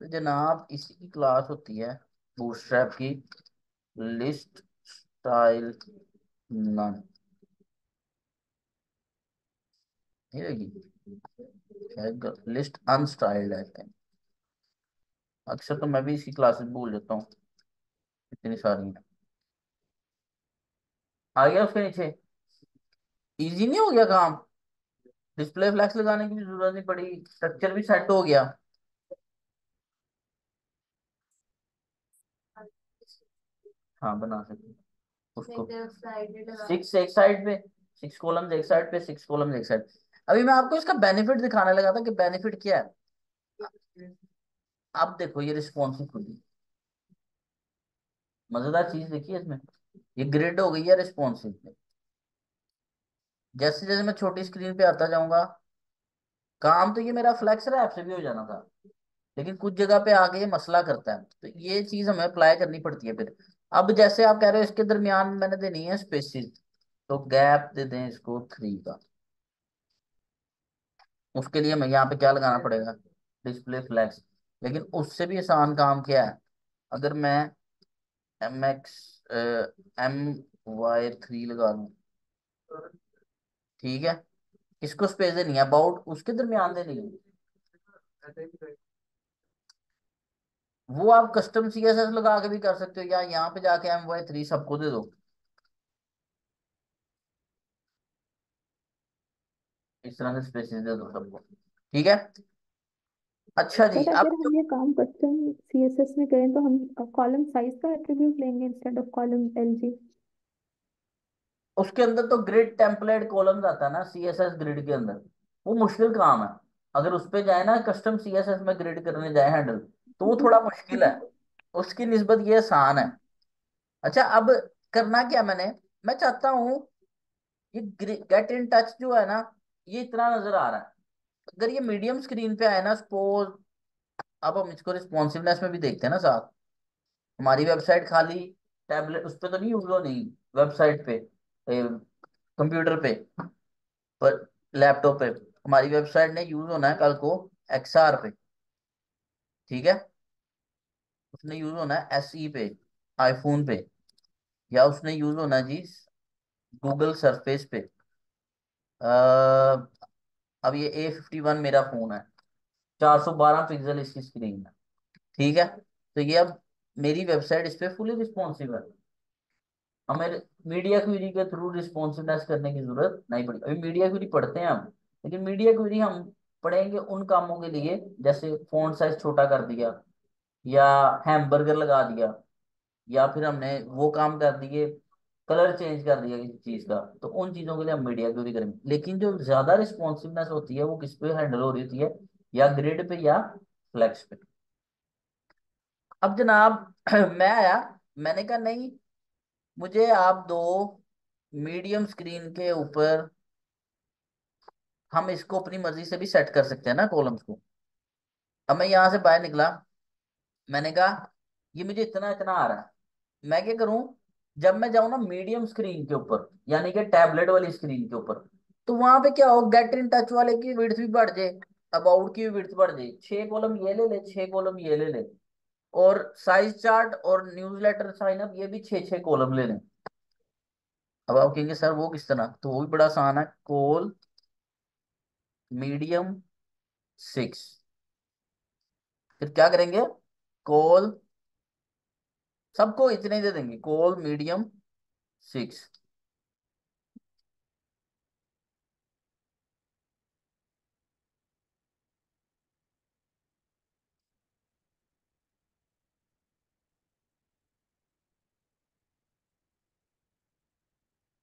तो जनाब, इसी की क्लास होती है बूटस्ट्रैप की। List style none list unstyled है। अक्सर तो मैं भी इसकी क्लासेस भूल जाता हूँ। इतनी सारी आ गया उसके नीचे। इजी नहीं हो गया काम? डिस्प्ले फ्लैक्स लगाने की भी ज़रूरत नहीं पड़ी। स्ट्रक्चर भी सेट हो गया। हाँ बना सकते उसको। सिक्स एक साइड पे सिक्स कॉलम्स एक साइड पे सिक्स कॉलम्स एक साइड अभी मैं आपको इसका बेनिफिट दिखाने लगा था कि बेनिफिट क्या है। अब देखो ये रिस्पॉन्सिव खुली। मज़ेदार चीज़ देखिए इसमें। ये ग्रिड हो गई है रिस्पॉन्सिव जैसे जैसे मैं छोटी स्क्रीन पे आता जाऊँगा काम तो ये मेरा फ्लैक्स ऐप से भी हो जाना था। लेकिन कुछ जगह पे आके ये मसला करता है। तो ये चीज़ हमें अप्लाई करनी पड़ती है फिर। अब जैसे आप कह रहे हो, इसके दरमियान मैंने देनी है स्पेसिस तो गैप दे दें इसको थ्री का। उसके लिए हमें यहाँ पे क्या लगाना पड़ेगा? डिस्प्ले फ्लैक्स लेकिन उससे भी आसान काम क्या है? अगर मैं M X M Y three लगा दूँ, ठीक है? इसको स्पेस देनी है। अबाउट उसके दरमियान देनी है। वो आप कस्टम सी एस एस लगा के भी कर सकते हो या यहाँ पे जाके एम वाई थ्री सबको दे दो। इस तरह से स्पेसिस दे दो सबको। ठीक है? अच्छा जी
अगर हम ये काम कस्टम सीएसएस में करें तो हम कॉलम साइज़ का एट्रीब्यूट लेंगे इंस्टेड ऑफ़ कॉलम एलजी
उसके अंदर तो ग्रिड टेम्पलेट कॉलम्स आता है ना सीएसएस ग्रिड के अंदर। वो मुश्किल काम है। अगर उस पे जाए ना कस्टम सीएसएस में ग्रिड करने जाए हैंडल तो वो थोड़ा मुश्किल है। उसकी निस्बत ये आसान है। अच्छा अब करना क्या मैंने? मैं चाहता हूँ ये गेट इन टच जो है ना, ये इतना नज़र आ रहा है। अगर ये मीडियम स्क्रीन पे आए ना सपोज़ अब हम इसको रिस्पॉन्सिवनेस में भी देखते हैं ना साथ। हमारी वेबसाइट खाली टैबलेट उस पर तो नहीं यूज़ नहीं वेबसाइट पे कंप्यूटर पे, पर लैपटॉप पे। हमारी वेबसाइट ने यूज़ होना है कल को एक्सआर पे। ठीक है? उसने यूज़ होना है एसई पे आईफोन पे या उसने यूज़ होना जी गूगल सरफेस पे। अ, अब ये ए फिफ्टी वन मेरा फ़ोन है। चार सौ बारह पिक्सल इसकी स्क्रीन है। ठीक है? तो ये अब मेरी वेबसाइट इस पे फुली रिस्पॉन्सिव है। हमें मीडिया क्वेरी के थ्रू रिस्पॉन्सिवनेस करने की ज़रूरत नहीं पड़ी। अभी मीडिया क्वेरी पढ़ते हैं हम लेकिन मीडिया क्वेरी हम पढ़ेंगे उन कामों के लिए जैसे फ़ोन साइज़ छोटा कर दिया। या हैमबर्गर लगा दिया, या फिर हमने वो काम कर दिए कलर चेंज कर दिया किसी चीज़ का तो उन चीज़ों के लिए हम मीडिया क्वेरी करेंगे? लेकिन जो ज़्यादा रिस्पॉन्सिवनेस होती है, वो किस पे हैंडल हो रही होती है? या ग्रिड पे या फ्लैक्स पे? अब जनाब, मैं आया, मैंने कहा, नहीं, मुझे आप दो मीडियम स्क्रीन के ऊपर हम इसको अपनी मर्ज़ी से भी सेट कर सकते हैं ना कॉलम्स को। अब मैं यहाँ से बाहर निकला मैंने कहा, ये मुझे इतना इतना आ रहा है। मैं क्या करूँ? जब मैं जाऊँ ना मीडियम स्क्रीन के ऊपर, यानी कि टैबलेट वाली स्क्रीन के ऊपर तो वहाँ पे क्या हो गेट इन टच वाले की विड्थ भी बढ़ जाए अबाउट की भी विड्थ बढ़ जाए। छह कॉलम ये ले ले, छह कॉलम ये ले ले। और साइज़ चार्ट और न्यूज़लेटर साइन अप ये भी छह छह कॉलम ले लें। अब आप कहेंगे, सर, वो किस तरह? तो वो भी बड़ा आसान है। कोल मीडियम सिक्स फिर क्या करेंगे? कोल, सबको इतने ही दे देंगे, कोल, मीडियम, सिक्स।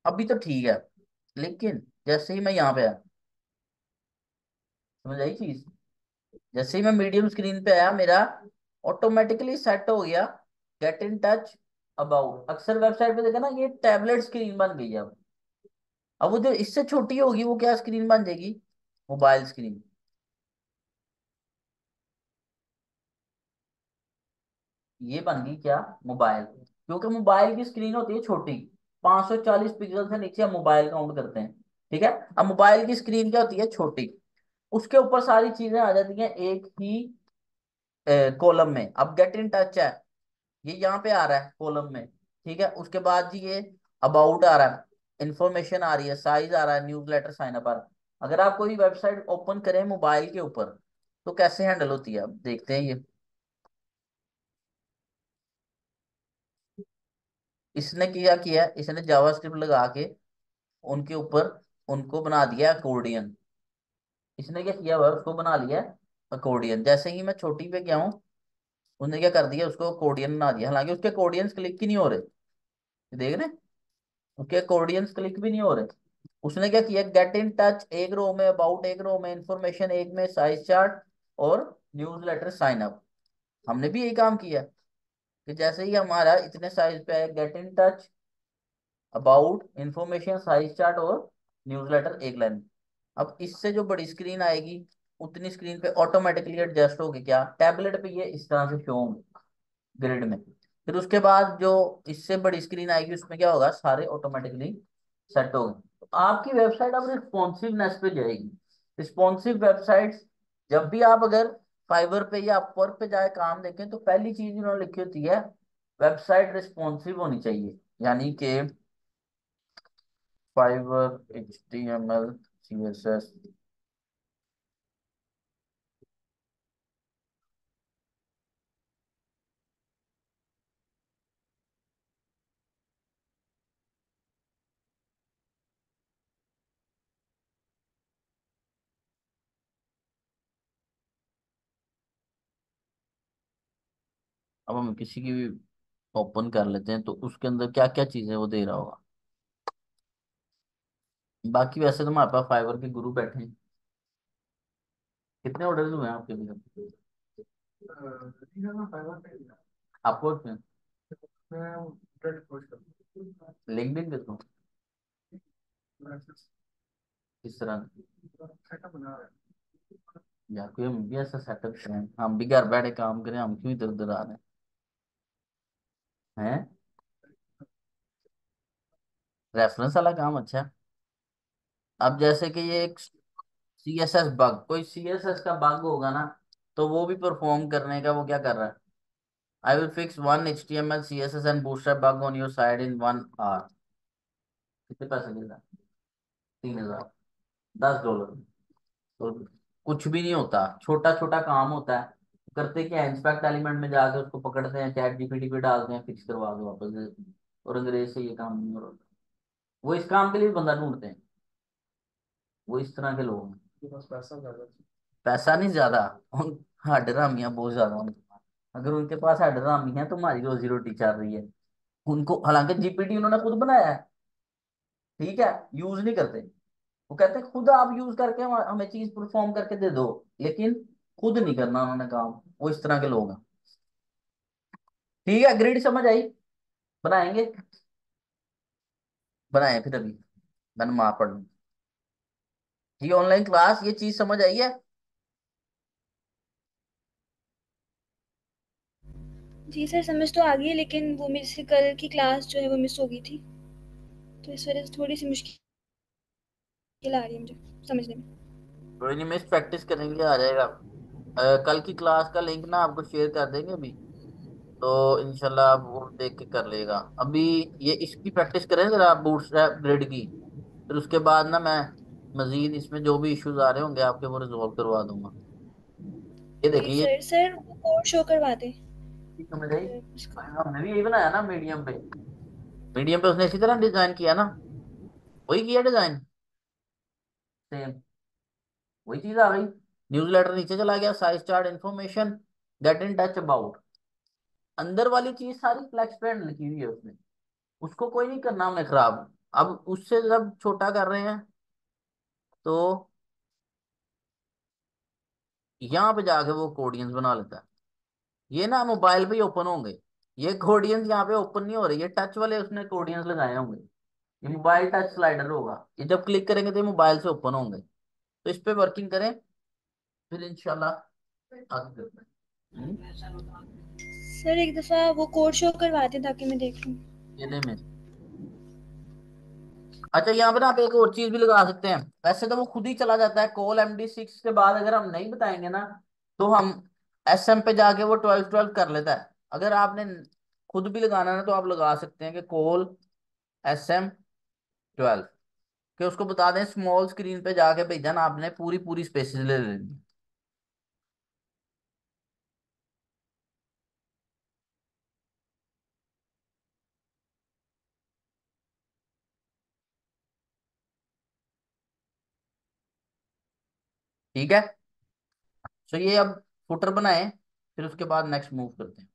अभी तो ठीक है, लेकिन जैसे ही मैं यहाँ पे आया, समझ आई चीज़? जैसे ही मैं मीडियम स्क्रीन पे आया, मेरा ऑटोमेटिकली सेट हो गया गेट इन टच अबाउट अक्सर वेबसाइट पे देखा ना, ये टैबलेट स्क्रीन बन गई अब। अब वो जो इससे छोटी होगी, वो क्या स्क्रीन बन जाएगी? मोबाइल स्क्रीन ये बन गई क्या? मोबाइल क्योंकि मोबाइल की स्क्रीन होती है छोटी। 540 पिक्सल से नीचे हम मोबाइल काउंट करते हैं। ठीक है? अब मोबाइल की स्क्रीन क्या होती है? छोटी। उसके ऊपर सारी चीज़ें आ जाती हैं, एक ही कॉलम में। अब गेट इन टच है। ये यहाँ पे आ रहा है कॉलम में। ठीक है? उसके बाद जी ये अबाउट आ रहा है। इंफॉर्मेशन आ रही है साइज़ आ रहा है न्यूज़ लेटर साइन अप आ रहा है। अगर आप कोई वेबसाइट ओपन करें मोबाइल के ऊपर तो कैसे हैंडल होती है? अब देखते हैं ये। इसने क्या किया? इसने जावास्क्रिप्ट लगा के उनके ऊपर उनको बना दिया अकोर्डियन इसने क्या किया? हुआ उसको बना लिया अकोर्डियन जैसे ही मैं छोटी पे गया हूँ उसने क्या कर दिया, उसको अकोर्डियन बना दिया। हालाँकि उसके अकोर्डियंस क्लिक ही नहीं हो रहे। देख रहे उसके अकोर्डियंस क्लिक भी नहीं हो रहे। उसने क्या किया? गेट इन टच एक रो में अबाउट एक रो में इंफॉर्मेशन एक में साइज़ चार्ट और न्यूज़ लेटर साइन अप हमने भी यही काम किया कि जैसे ही हमारा इतने साइज़ पे है get in touch about information size chart और न्यूज़ लेटर एक लाइन अब इससे जो बड़ी स्क्रीन आएगी उतनी स्क्रीन पे ऑटोमेटिकली एडजस्ट होगी क्या? टैबलेट पे ये इस तरह से शो होंगे ग्रिड में। फिर उसके बाद जो इससे बड़ी स्क्रीन आएगी, उसमें क्या होगा? सारे ऑटोमेटिकली सेट हो गए तो आपकी वेबसाइट अब रिस्पॉन्सिवनेस पे जाएगी। रिस्पॉन्सिव वेबसाइट जब भी आप अगर फाइबर पे या अपवर्क पे जाए काम देखें तो पहली चीज़ उन्होंने लिखी होती है वेबसाइट रिस्पॉन्सिव होनी चाहिए। यानी कि Fiverr H T M L C S S अब हम किसी की भी ओपन कर लेते हैं तो उसके अंदर क्या क्या चीज़ें वो दे रहा होगा? बाकी वैसे तो हमारे पास फाइवर के गुरु बैठे हैं। कितने ऑर्डर हुए हैं आपके भी आपको लिंक्डइन के थ्रू किस तरह? यार कोई हम भी ऐसा सेटअप करें। हम भी घर बैठे काम करें, हम क्यों इधर उधर आ रहे हैं? हैं? रेफरेंस वाला काम अच्छा। अब जैसे कि ये एक सी एस एस बग कोई सी एस एस का बग होगा ना तो वो भी परफॉर्म करने का वो क्या कर रहा है? I will fix one H T M L C S S and Bootstrap bug on your side in one hour कितने पैसे देगा तीन हज़ार। दस डॉलर तो कुछ भी नहीं होता। छोटा छोटा काम होता है। करते क्या इंस्पेक्ट एलिमेंट में जाके उसको पकड़ते हैं चैट जीपीटी पे डालते हैं फिक्स करवा दो वापस। और अंग्रेज़ से ये काम नहीं हो रहा। वो इस काम के लिए बंदा ढूंढते हैं। वो इस तरह के लोग हैं।
पैसा है।
नहीं ज़्यादा उन हड्डरामियाँ बहुत ज़्यादा उनके पास। अगर उनके पास हड्डरामी है तो हमारी रोजी रोटी चल रही है। उनको हालाँकि जीपीटी उन्होंने खुद बनाया है। ठीक है यूज़ नहीं करते। वो कहते हैं खुद आप यूज़ करके हमें चीज़ परफॉर्म करके दे दो लेकिन खुद नहीं करना उन्होंने काम। वो इस तरह के लोग हैं। ठीक है ग्रिड समझ आई? बनाएँगे? बनाए फिर अभी। मैंने माँ पढ़ लूँ जी ऑनलाइन क्लास ये चीज़ समझ आई है?
जी सर समझ तो आ गई है लेकिन वो मेरे से कल की क्लास जो है वो मिस हो गई थी। तो इस वजह से थोड़ी सी मुश्किल आ रही है मुझे समझने में।
कोई नहीं मिस प्रैक्टिस करेंगे आ जाएगा। कल की क्लास का लिंक ना आपको शेयर कर देंगे अभी। तो इंशाल्लाह आप वो देख के कर लेगा। अभी ये इसकी प्रैक्टिस करें जरा आप बूटस्ट्रैप ग्रिड की। फिर उसके बाद ना मैं मजीद इसमें जो भी इश्यूज़ आ रहे होंगे आपके वो रिजॉल्व करवा दूँगा। ये देखिए
सर सर कोड शो करवा दें।
समझ आई? हमने भी यही बनाया ना मीडियम पे। मीडियम पे उसने इसी तरह डिज़ाइन किया ना? वही किया डिज़ाइन सेम वही चीज़ आ गई। न्यूज़लेटर नीचे चला गया size chart information get in touch about अंदर वाली चीज़ सारी फ्लैक्स पैड लिखी हुई है उसमें। उसको कोई नहीं करना हमने खराब। अब उससे जब छोटा कर रहे हैं तो यहाँ पे जाके वो कोडियंस बना लेता है। ये ना मोबाइल पे ही ओपन होंगे। ये कोडियंस यहाँ पे ओपन नहीं हो रहे, ये टच वाले उसने कोडियंस लगाए होंगे। ये मोबाइल टच स्लाइडर होगा। ये जब क्लिक करेंगे तो ये मोबाइल से ओपन होंगे। तो इस पे वर्किंग करें। फिर इंशाल्लाह आगे हैं। हम्म?
सर एक दफ़ा वो कोड शो करवा दें ताकि मैं देख लूँ।
ये ले में अच्छा यहाँ पर आप एक और चीज़ भी लगा सकते हैं। वैसे तो वो खुद ही चला जाता है। कॉल एम डी सिक्स के बाद अगर हम नहीं बताएँगे ना तो हम एस एम पे जाके वो ट्वेल्व ट्वेल्व कर लेता है। अगर आपने खुद भी लगाना ना तो आप लगा सकते हैं कि कॉल एस एम ट्वेल्व कि उसको बता दें स्मॉल स्क्रीन पे जाके भेजा ना आपने पूरी पूरी स्पेसिस ले। लेनी ठीक है? तो ये अब फुटर बनाए फिर उसके बाद नेक्स्ट मूव करते हैं।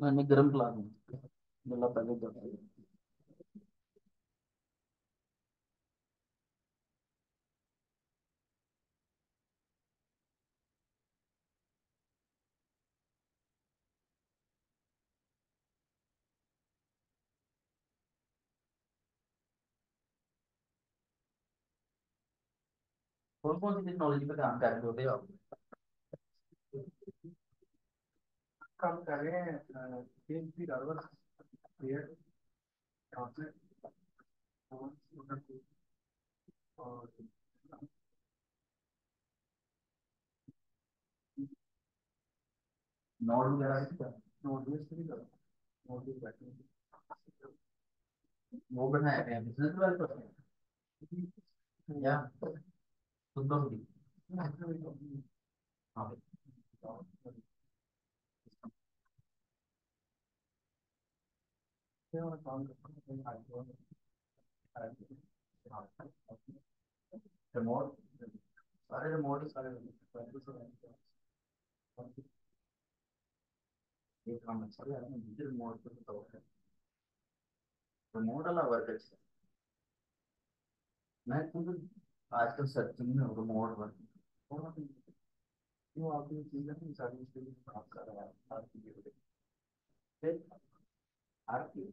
मैंने गर्म पिला दूँ गला पहले गर्म कौन कौन सी टेक्नोलॉजी पे काम कर रहे होते हो? आप
काम हैं पीएचडी सर्वर क्रिएट और
नोड वगैरह भी?
नोटबुक से भी करो नोटबुक बैठने
वो हुए हैं बिज़नेस वाले पर या? खुद का खुद ही हाँ
काम करता
रिमोट सारे रिमोट सारे ये काम अच्छा लगा ना मुझे रिमोट पे तो है रिमोट वाला वर्क अच्छा मैं खुद आजकल सर्चिंग में हूँ रिमोट वर्क
क्यों आपने चीज़ें नहीं सारी चीज़ें काम कर रहा है आपकी ये
फिर
आपकी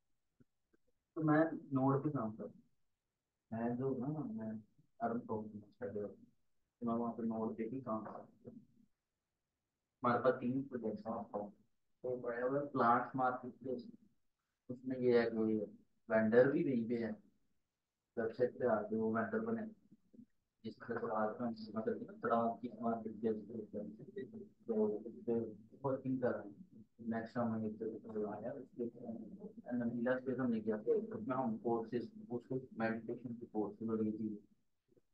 में करते
तो मैं नोड पे काम कर मैं जो ना, मैं अर्न तो मैं वहाँ पे नोड पे ही काम करता हमारे पास तीन प्रोजेक्ट हैं तो बड़े बड़े प्लांट मार्केट प्लेस उसमें ये है कि वेंडर भी वहीं पे है। वेबसाइट पे आके वो वेंडर बने। जिस तरह से आज में मतलब तड़ाव की मार्केट प्लेस तो वर्किंग कर रहे हैं। नेक्स्ट हम एक आया उसके नमीला स्पेस हमने किया उसमें हम कोर्सेज उसको मेडिटेशन की कोर्सेज और ये चीज़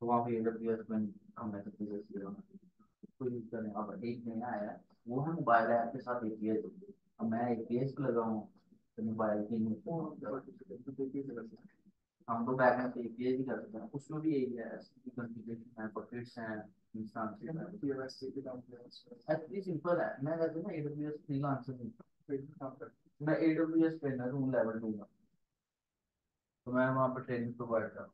तो वहाँ पे एडब्ल्यूएस में हमने सब चीज़ें उसको यूज़ करें अब एक नया आया वो है मोबाइल ऐप के साथ एपीआई अब मैं एपीआई पे लगा हूँ तो मोबाइल की हम तो बैक में एपीआई भी कर सकते हैं उसमें भी यही है कॉन्फ़िगरेशन है पॉकेट्स हैं इंसान एक्चुअली सिंपल है मैं कहते ना एडब्ल्यूएस नहीं आंसर नहीं मैं एडब्ल्यूएस ट्रेनर हूँ लेवल टू का तो मैं वहाँ पर ट्रेनिंग प्रोवाइड कर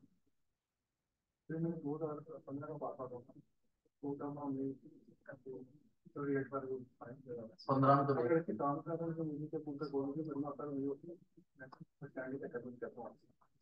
फिर मैंने दो हज़ार पंद्रह का पास आउट होता तो तब हमने
पंद्रह में तो
अगर इसके काम कर रहे हैं तो मुझे तो पूरा बोल के बनना आता है मुझे मैं स्टैंड पे करना चाहता हूँ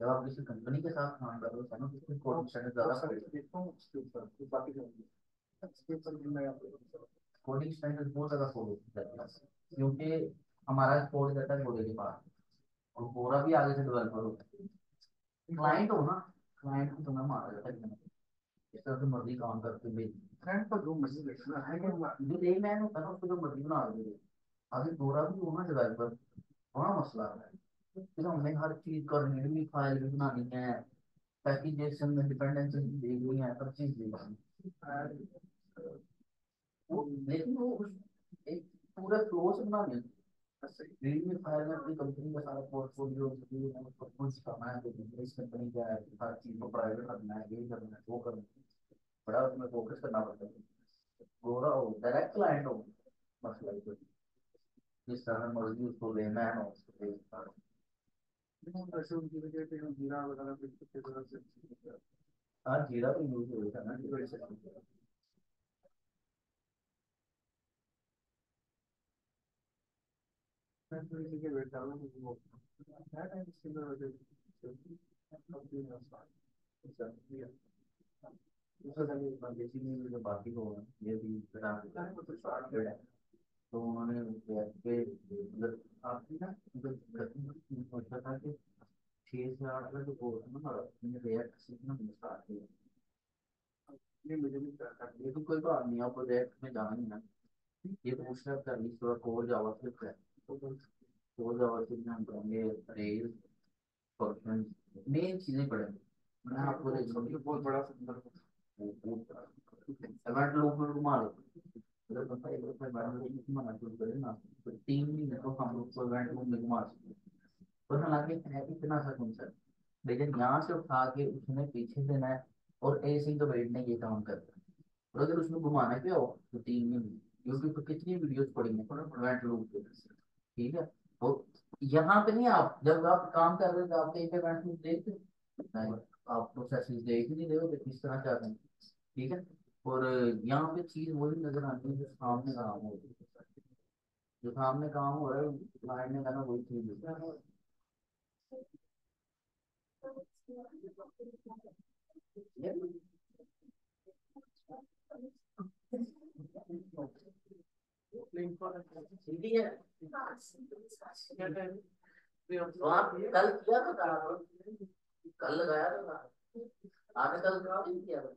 जब आप किसी कंपनी के साथ काम कर रहे हो तो कोडिंग ज़्यादा
हूँ उसके तो मैं आपको
कोडिंग स्टैंडर्ड बहुत ज़्यादा फॉलो करते हैं। क्योंकि हमारा कोड जाता है कोडे के पास और पूरा भी आगे से डेवलपर होता है। क्लाइंट हो ना क्लाइंट को तुम्हें मारा जाता है। इस तरह से मर्ज़ी काम करके भेज
फ्रेंड पर जो मर्ज़ी लिखना है कि
जो डे मैन होता है ना उसको जो मर्ज़ी बना दे आगे दोरा भी हो ना डेवलपर बड़ा मसला है। फिर हमने हर चीज़ करनी है फ़ाइल भी बनानी है। पैकेजेशन में डिपेंडेंसी देखनी है, हर चीज़ देखनी है। वो लेकिन वो एक पूरा फ्लो से बनानी है रीड फ़ाइल में अपनी कंपनी का सारा पोर्टफोलियो सब कुछ करना है तो इस कंपनी का है, हर चीज़ को प्राइवेट करना है, ये करना है, वो करना है। बड़ा उसमें फोकस करना पड़ता है। गोरा हो डायरेक्ट क्लाइंट हो मसला ही जिस तरह मर्ज़ी उसको लेना है ना उसको ले
ऐसे
हाँ जीरा भी यूज़ है ना दूसरा जगह बाकी में जो बाकी लोग हैं। ये भी
तो
है तो उन्होंने मतलब आपकी ना मतलब सोचा था कि छः से आठ का जो कोर्स है ना रिएक्ट सीखना मैंने स्टार्ट किया
ये मुझे भी
ये तो कोई बात नहीं आप प्रोजेक्ट में जाना ही ना ये बूटस्ट्रैप कर ली थोड़ा कोर जावास्क्रिप्ट है कोर जावास्क्रिप्ट में हम करेंगे रेल फ़ंक्शन मेन चीज़ें पढ़ेंगे मैं आपको
बहुत बड़ा सुंदर
इवेंट लोग को घुमा लो अगर पता है एक लोग घुमाना शुरू करें ना तो तीन महीने तो हम लोग को इवेंट में घुमा सकते हैं। और हालाँकि है इतना सा कॉन्सेप्ट लेकिन यहाँ से उठा के उसने पीछे देना है। और ऐसे तो बैठने ये काम करता है। और अगर उसमें घुमाना क्या हो तो तीन महीने यूट्यूब पर कितनी वीडियोस पड़ी हैं इवेंट लोग के ठीक है और यहाँ पे नहीं आप जब आप काम कर रहे हो तो आप एक इवेंट लोग देखते हो? आप प्रोसेस देख ही नहीं रहे हो कि किस तरह क्या करना ठीक है? और यहाँ पे चीज़ वही नज़र आती है जो सामने काम हो रही है। जो सामने काम हो रहा है क्लाइंट ने कहना वही चीज़ है। सीढ़ी है। कल किया था था कल लगाया था आपने कल नहीं किया था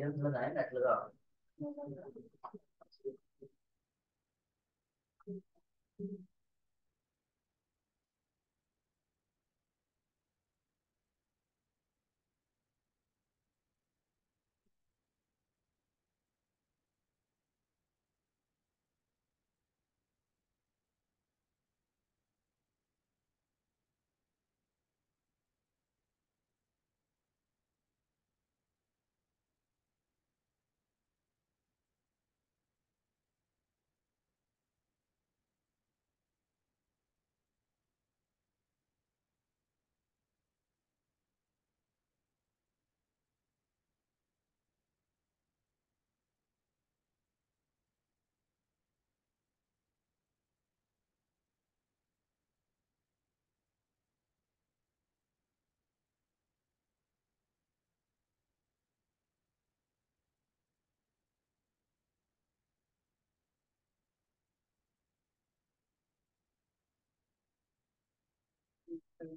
nhưng cơ thể đặt lửa Thank. लगाए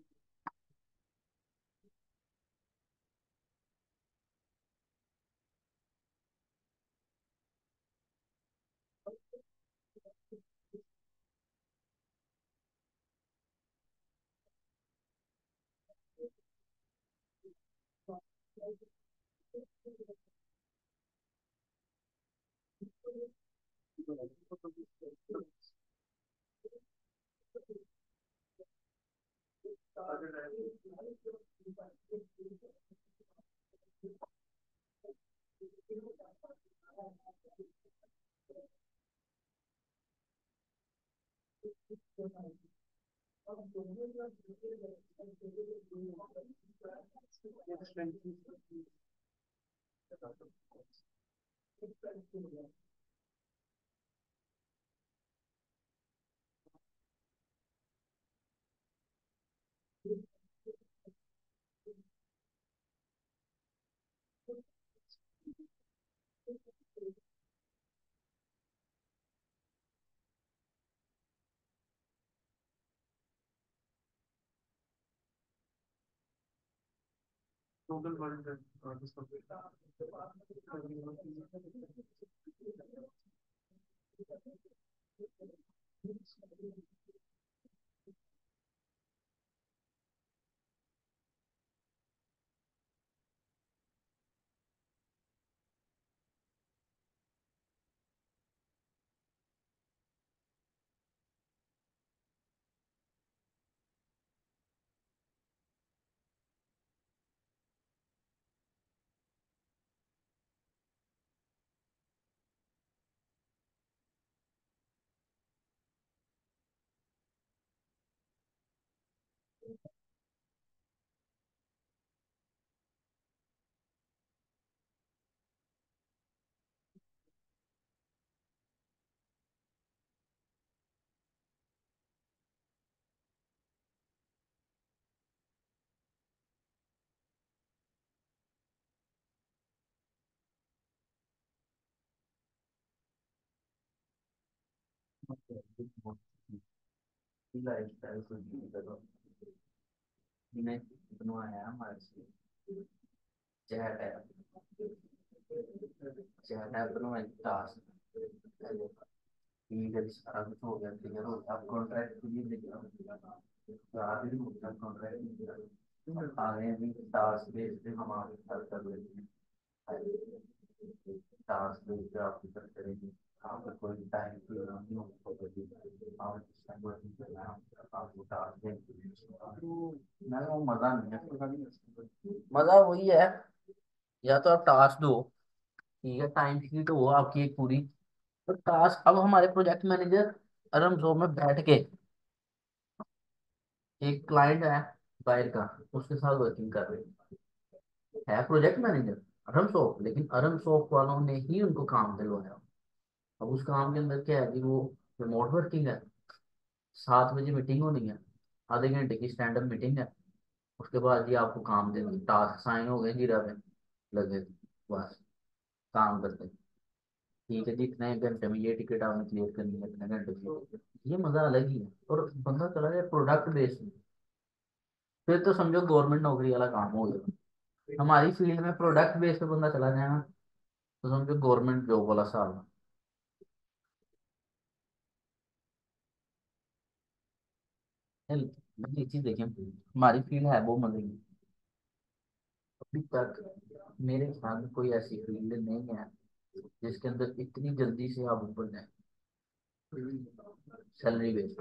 नेट लगा
world uh, this one.
Lifestyle को करो इन्हें बनवाया हमारे से चैट है चैट है बनवाई टास्क ठीक है सारा कुछ हो गया क्लियर हो गया अब कॉन्ट्रैक्ट के लिए देखा याद ही नहीं होता कॉन्ट्रैक्ट आगे भी टास्क बेस्ड हम आगे कर लेते हैं टास्क बेस्ड आप कर करेंगे मज़ा वही है। या तो आप टास्क दो, ठीक है टाइम शीट हो आपकी एक पूरी। तो टास्क अब हमारे प्रोजेक्ट मैनेजर आराम से में बैठ के एक क्लाइंट है बाहर का, उसके साथ वर्किंग कर रहे हैं। है प्रोजेक्ट मैनेजर अरम सॉफ्ट लेकिन अरम सॉफ्ट वालों ने ही उनको काम दिलवाया। अब उस काम के अंदर क्या है कि वो रिमोट वर्किंग है। सात बजे मीटिंग होनी है, आधे घंटे की स्टैंडअप मीटिंग है। उसके बाद जी आपको काम देंगे टास्क साइन हो गए जीरा में, लगे, बस, काम करते। ठीक है जी, इतने घंटे में ये टिकट आपने क्लियर करनी है, इतने घंटे में ये मज़ा अलग ही है, और बंदा चला जाए प्रोडक्ट बेस्ड में। फिर तो समझो गवर्नमेंट नौकरी वाला काम हो गया। हमारी फ़ील्ड में प्रोडक्ट बेस्ड पे बंदा चला जाए ना तो समझो गवर्नमेंट जॉब वाला साल। एक चीज़ देखें हमारी फ़ील्ड है, वो अभी तक मेरे ख्याल में कोई ऐसी फ़ील्ड नहीं है, जिसके अंदर इतनी जल्दी से आप ऊपर जाए। सैलरी बेस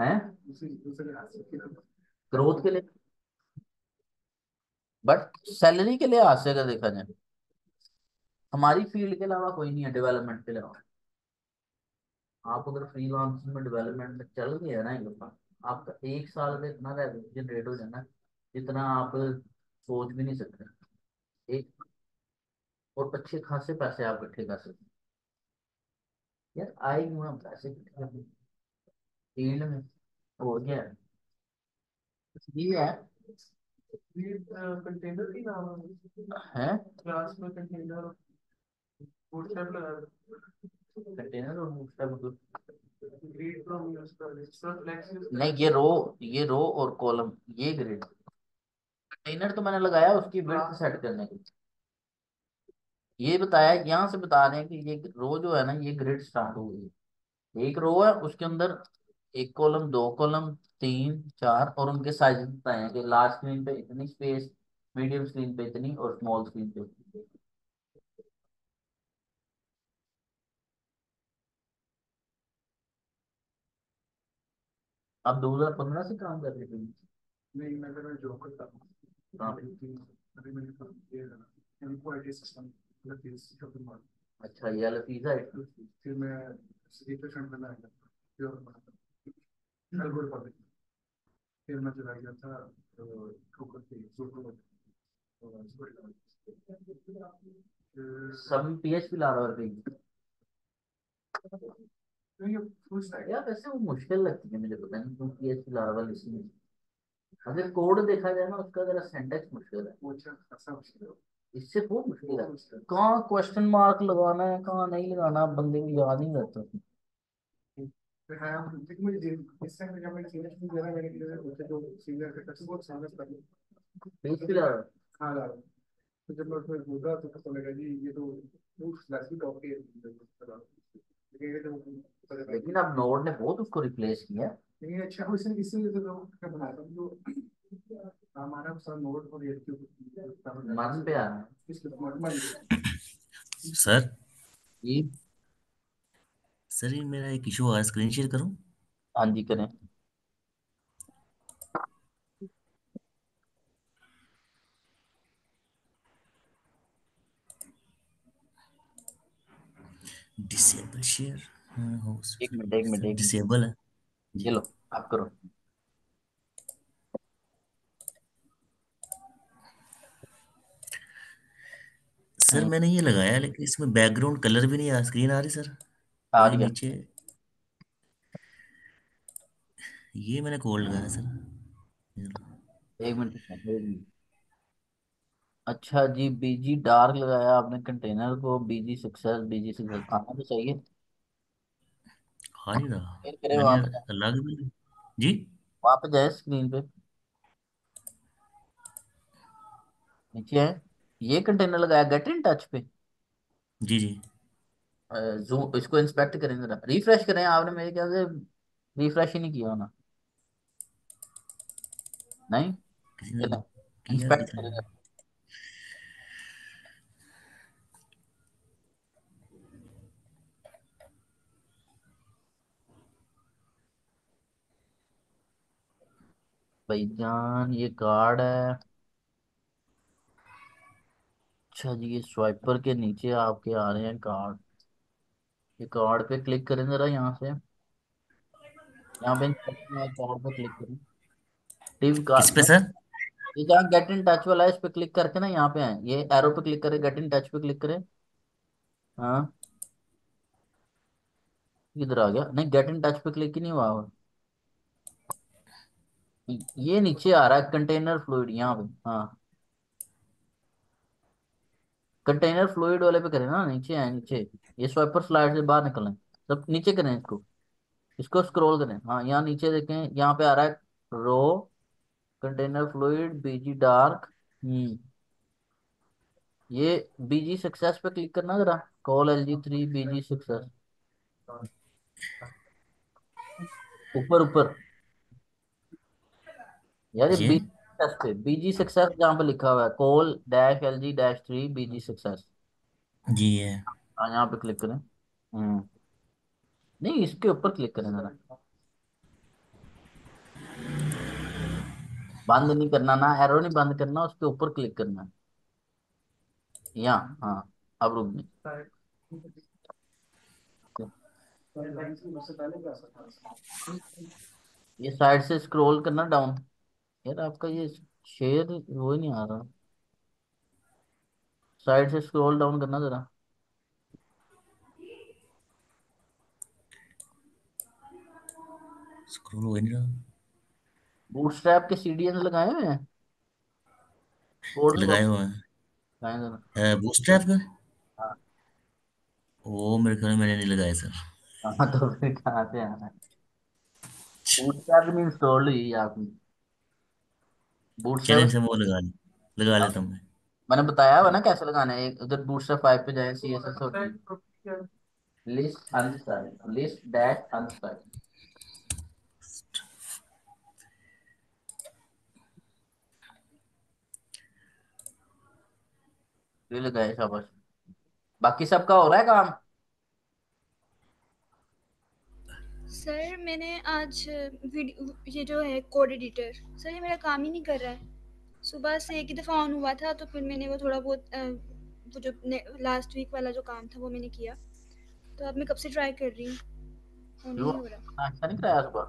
हैं? ग्रोथ के लिए? बट सैलरी के लिए से अगर देखा जाए, हमारी फ़ील्ड के अलावा कोई नहीं है डेवलपमेंट के अलावा। आप अगर फ्रीलांसिंग में डेवलपमेंट में चल गया ना एक आपका एक साल में इतना रेवेन्यू जनरेट हो जाना जितना आप सोच भी नहीं सकते। एक और अच्छे खासे पैसे आप इकट्ठे कर सकते यार आए क्यों हम पैसे फ़ील्ड में हो गया। ये है
कंटेनर की नाम
है।
क्लास में कंटेनर
कंटेनर और नहीं ये रो ये रो और कॉलम ये ग्रिड कंटेनर तो मैंने लगाया उसकी विड्थ सेट करने के ये बताया यहाँ से बता रहे हैं कि ये रो जो है ना ये ग्रिड स्टार्ट हो गई एक रो है उसके अंदर एक कॉलम दो कॉलम तीन चार और उनके साइज़ बताए हैं कि लार्ज स्क्रीन पे इतनी स्पेस मीडियम स्क्रीन पे इतनी और स्मॉल स्क्रीन पे। आप 2015 से काम कर रहे थे?
नहीं मैं मैं जॉब करता हूँ। अभी मैंने काम किया है इनको IT system Latif shopping mall
अच्छा ये लफीजा है?
फिर मैं फ्रंट में आया फिर अलगोर पब्लिक फिर मैं चला गया था ठोकर पे जोधपुर
सब पीएचपी ला रहा है यार वैसे वो मुश्किल लगती है मुझे पता नहीं क्यों पीएचपी ला रहा है इसमें अगर कोड देखा जाए ना उसका जरा सिंटेक्स मुश्किल है इससे बहुत मुश्किल है कहाँ क्वेश्चन मार्क लगाना है कहाँ नहीं लगाना बंदे को याद नहीं रहता.
फिर हाँ लेकिन मुझे जिन- इस टाइम जब मैंने सीनियर स्कूल जाना मैंने किया उससे जो सीनियर के टच बहुत सामने कर
पीएचपी ला रहा है
हाँ ला तो जब मैं उसमें कूदा तो पता लगा जी ये तो वो क्लास की टॉप के लेकिन ये तो पता लगा
लेकिन अब नोड ने बहुत उसको रिप्लेस किया। है।
लेकिन अच्छा हो इसलिए इसलिए तो क्या बनाता हूँ जो हमारा सब नोट और ये क्यों
मन पे आ है।
मन
सर
ये
सर ये मेरा एक इशू आ रहा है स्क्रीन शेयर करूँ?
हाँ जी करें।
डिसेबल शेयर हाँ हो
एक मिनट एक मिनट एक
डिसेबल है।
ये लो आप करो।
सर मैंने ये लगाया लेकिन इसमें बैकग्राउंड कलर भी नहीं आ स्क्रीन आ रही सर।
आ गया
नीचे। ये मैंने कोड लगाया सर।
एक मिनट एक मिनट अच्छा जी बीजी डार्क लगाया आपने कंटेनर को बीजी सक्सेस बीजी सक्सेस आना तो चाहिए।
नहीं रहा।
फिर करे
मैंने
वहाँ पे
भी जी?
वहाँ पे जाए स्क्रीन पे। नीचे है ये कंटेनर लगाया गेट इन टच पे।
जी जी।
जूम इसको इंस्पेक्ट करें जरा। रिफ्रेश करें आपने मेरे ख्याल से रिफ्रेश ही नहीं किया होना। नहीं?
किसी ने
इंस्पेक्ट करें। भाईजान ये कार्ड है। अच्छा जी ये स्वाइपर के नीचे आपके आ रहे हैं कार्ड ये कार्ड पे क्लिक करें जरा यहाँ से। यहाँ पे कार्ड पे क्लिक करें।
किस
कार्ड
पे सर?
ये जहाँ गेट इन टच वाला है इस पे क्लिक करके ना यहाँ पे है ये एरो पे क्लिक करें गेट इन टच पे क्लिक करें। हाँ। इधर आ गया। नहीं गेट इन टच पे क्लिक ही नहीं हुआ। ये नीचे आ रहा है कंटेनर फ्लूइड यहाँ पे हाँ। कंटेनर फ्लूइड वाले पे करें ना, नीचे है नीचे। ये स्वाइपर स्लाइड से बाहर निकलें। सब नीचे करें इसको। इसको स्क्रॉल करें। हाँ यहाँ नीचे देखें, यहाँ पे आ रहा है row container fluid BG dark हम्म ये बीजी सक्सेस पे क्लिक करना जरा। Col L G three BG success ऊपर ऊपर। यार ये बीजी सक्सेस पे बीजी सक्सेस जहाँ पे लिखा हुआ है col dash L G dash three BG success
जी है।
हाँ यहाँ पे क्लिक करें। हम्म। नहीं इसके ऊपर क्लिक करें जरा। बंद नहीं करना ना एरो नहीं बंद करना उसके ऊपर क्लिक करना। है यहाँ हाँ अब रुक
सकता
ये साइड से स्क्रॉल करना डाउन यार आपका ये शेयर वो ही नहीं आ रहा। साइड से स्क्रॉल डाउन करना जरा।
स्क्रॉल हो नहीं रहा
बूटस्ट्रैप के सीडीएन लगाए हुए हैं?
लगाए हुआ है।
लगाए जरा।
बूस्ट्रैप का?
हाँ।
वो मेरे ख्याल में मैंने नहीं लगाया सर।
हाँ, तो फिर कहाँ से आना है? बूटस्ट्रैप नहीं इंस्टॉल हुई आपकी बूटस्ट्रैप
से वो लगा ले लगा लेता हूँ मैं
मैंने बताया हुआ ना कैसे लगाना है एक उधर बूटस्ट्रैप फाइव पे जाए सी एस एस होती है। List unstyle list dash unstyle ये लगाए शाबाश। बाकी सबका हो रहा है काम?
सर मैंने आज वीडियो ये जो है कोड एडिटर सर ये मेरा काम ही नहीं कर रहा है। सुबह से एक ही दफ़ा ऑन हुआ था तो फिर मैंने वो थोड़ा बहुत वो जो लास्ट वीक वाला जो काम था वो मैंने किया। तो अब मैं कब से ट्राई कर रही हूँ? ही हो
नाश्ता नहीं कराया सुबह?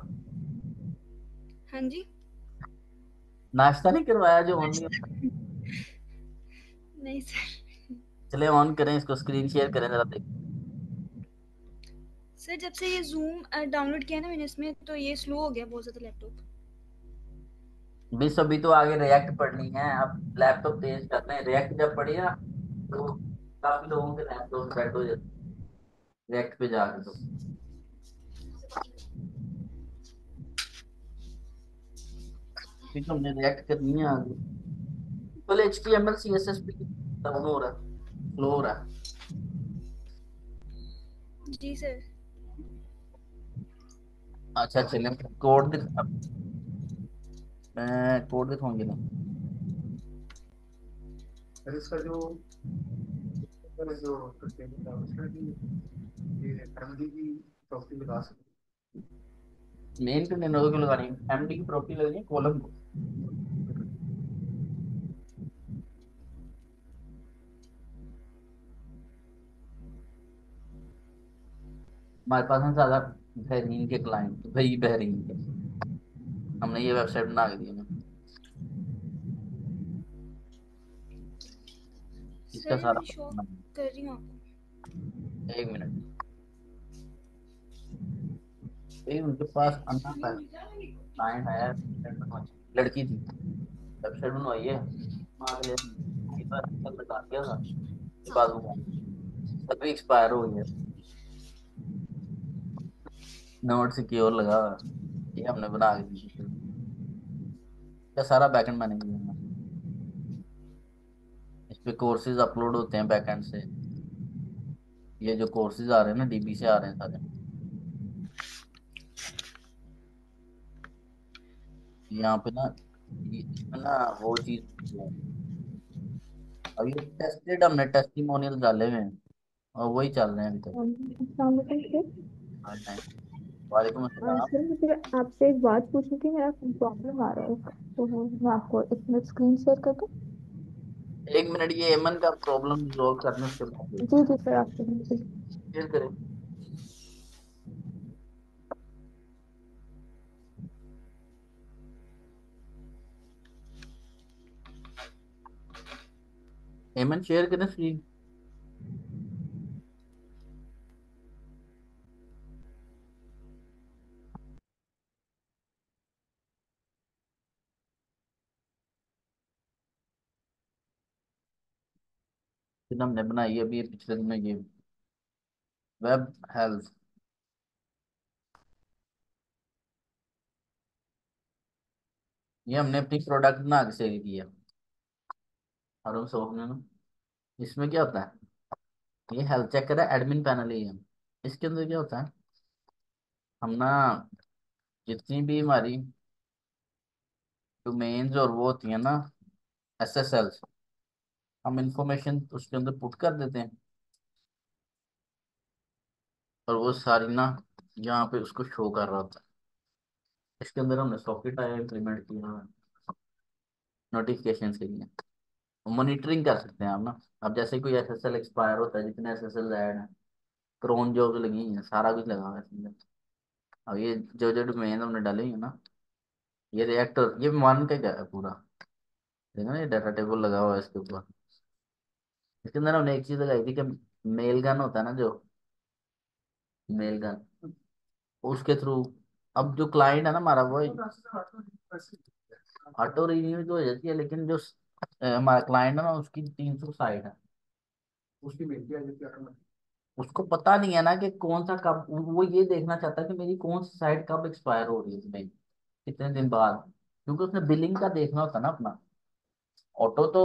हाँ जी?
नाश्ता नहीं करवाया जो ऑन नहीं
सर
चले ऑन करें इसको स्क्रीन शेयर करें जरा देख।
सर जब से ये जूम डाउनलोड किया ना मैंने इसमें तो ये स्लो हो गया बहुत ज़्यादा लैपटॉप
बस अभी तो आगे रिएक्ट पढ़नी है। अब लैपटॉप तेज करते हैं। रिएक्ट जब पढ़ी ना तो काफ़ी लोगों के लैपटॉप सेट हो जाते रिएक्ट पे जाके तो। फिर हमने रिएक्ट करनी है आगे। पहले H T M L C S S पे डाउन हो रहा स्लो हो रहा
जी सर
अच्छा चले कोड दिखा मैं कोड दिखाऊँगी ना।
फिर इसका जो जो है एमडी की प्रॉपर्टी लगा सकते
मेन पे लगानी एमडी की प्रॉपर्टी लगनी है कॉलम को। हमारे पास है ज़्यादा बहरीन के क्लाइंट भाई बहरीन के। हमने ये वेबसाइट बना के दी इसका
सारा कर रही हूँ
एक मिनट। ये उनके पास अन्ना क्लाइंट आया लड़की थी। वेबसाइट बनवाई है। के लिए एक बार तक लगा दिया था। बाद में तभी एक्सपायर हो गई नोट सिक्योर लगा हुआ है। ये हमने बना के दी ये सारा बैकएंड मैंने किया इस पे कोर्सेज अपलोड होते हैं बैकएंड से। ये जो कोर्सेज आ रहे हैं ना डीबी से आ रहे हैं सारे। यहाँ पे ना ये ना वो चीज़ अब ये टेस्टेड हमने टेस्टिमोनियल डाले हुए हैं। और वही चल रहे हैं अभी तक।
वालेकुम सर मुझे आपसे एक बात पूछनी थी मेरा प्रॉब्लम आ रहा है तो मैं आपको एक मिनट स्क्रीन शेयर कर दूँ?
एक मिनट ये एमन का प्रॉब्लम रिजॉल्व करने बाद
जी जी सर आपके
शेयर करें। एमन शेयर करें स्क्रीन फिर हमने बनाई अभी पिछले दिन में ये वेब हेल्थ ये हमने अपनी प्रोडक्ट के सेल किया और हम सोचने ना इसमें क्या होता है? ये हेल्थ चेकर है एडमिन पैनल ही है इसके अंदर क्या होता है? हम ना जितनी भी हमारी डोमेन्स और वो होती है ना एस एस एल हम इंफॉर्मेशन उसके अंदर पुट कर देते हैं। और वो सारी ना यहाँ पे उसको शो कर रहा है। इसके अंदर हमने सॉकेट आया इम्प्लीमेंट किया नोटिफिकेशन के लिए। मॉनिटरिंग कर सकते हैं आप ना। अब जैसे कोई एस एस एल एक्सपायर होता है, जितने एस एस एल ऐड है क्रोन जॉब लगी है, सारा कुछ लगा हुआ है अब ये जो जो डोमेन हमने डाले हैं ना, ये रिएक्टर ये मान का क्या है पूरा? देखा ना, ये डाटा टेबल लगा हुआ है इसके ऊपर। इसके अंदर हमने एक चीज़ लगाई थी कि मेल गन होता है ना जो मेल गन उसके थ्रू अब जो क्लाइंट है ना हमारा वो ऑटो रिन्यू तो हो जाती है लेकिन जो हमारा क्लाइंट है ना उसकी तीन सौ साइट है
उसकी
उसको पता नहीं है ना कि कौन सा कब वो ये देखना चाहता है कि मेरी कौन सी साइट कब एक्सपायर हो रही है कितने दिन बाद क्योंकि उसने बिलिंग का देखना होता ना अपना ऑटो तो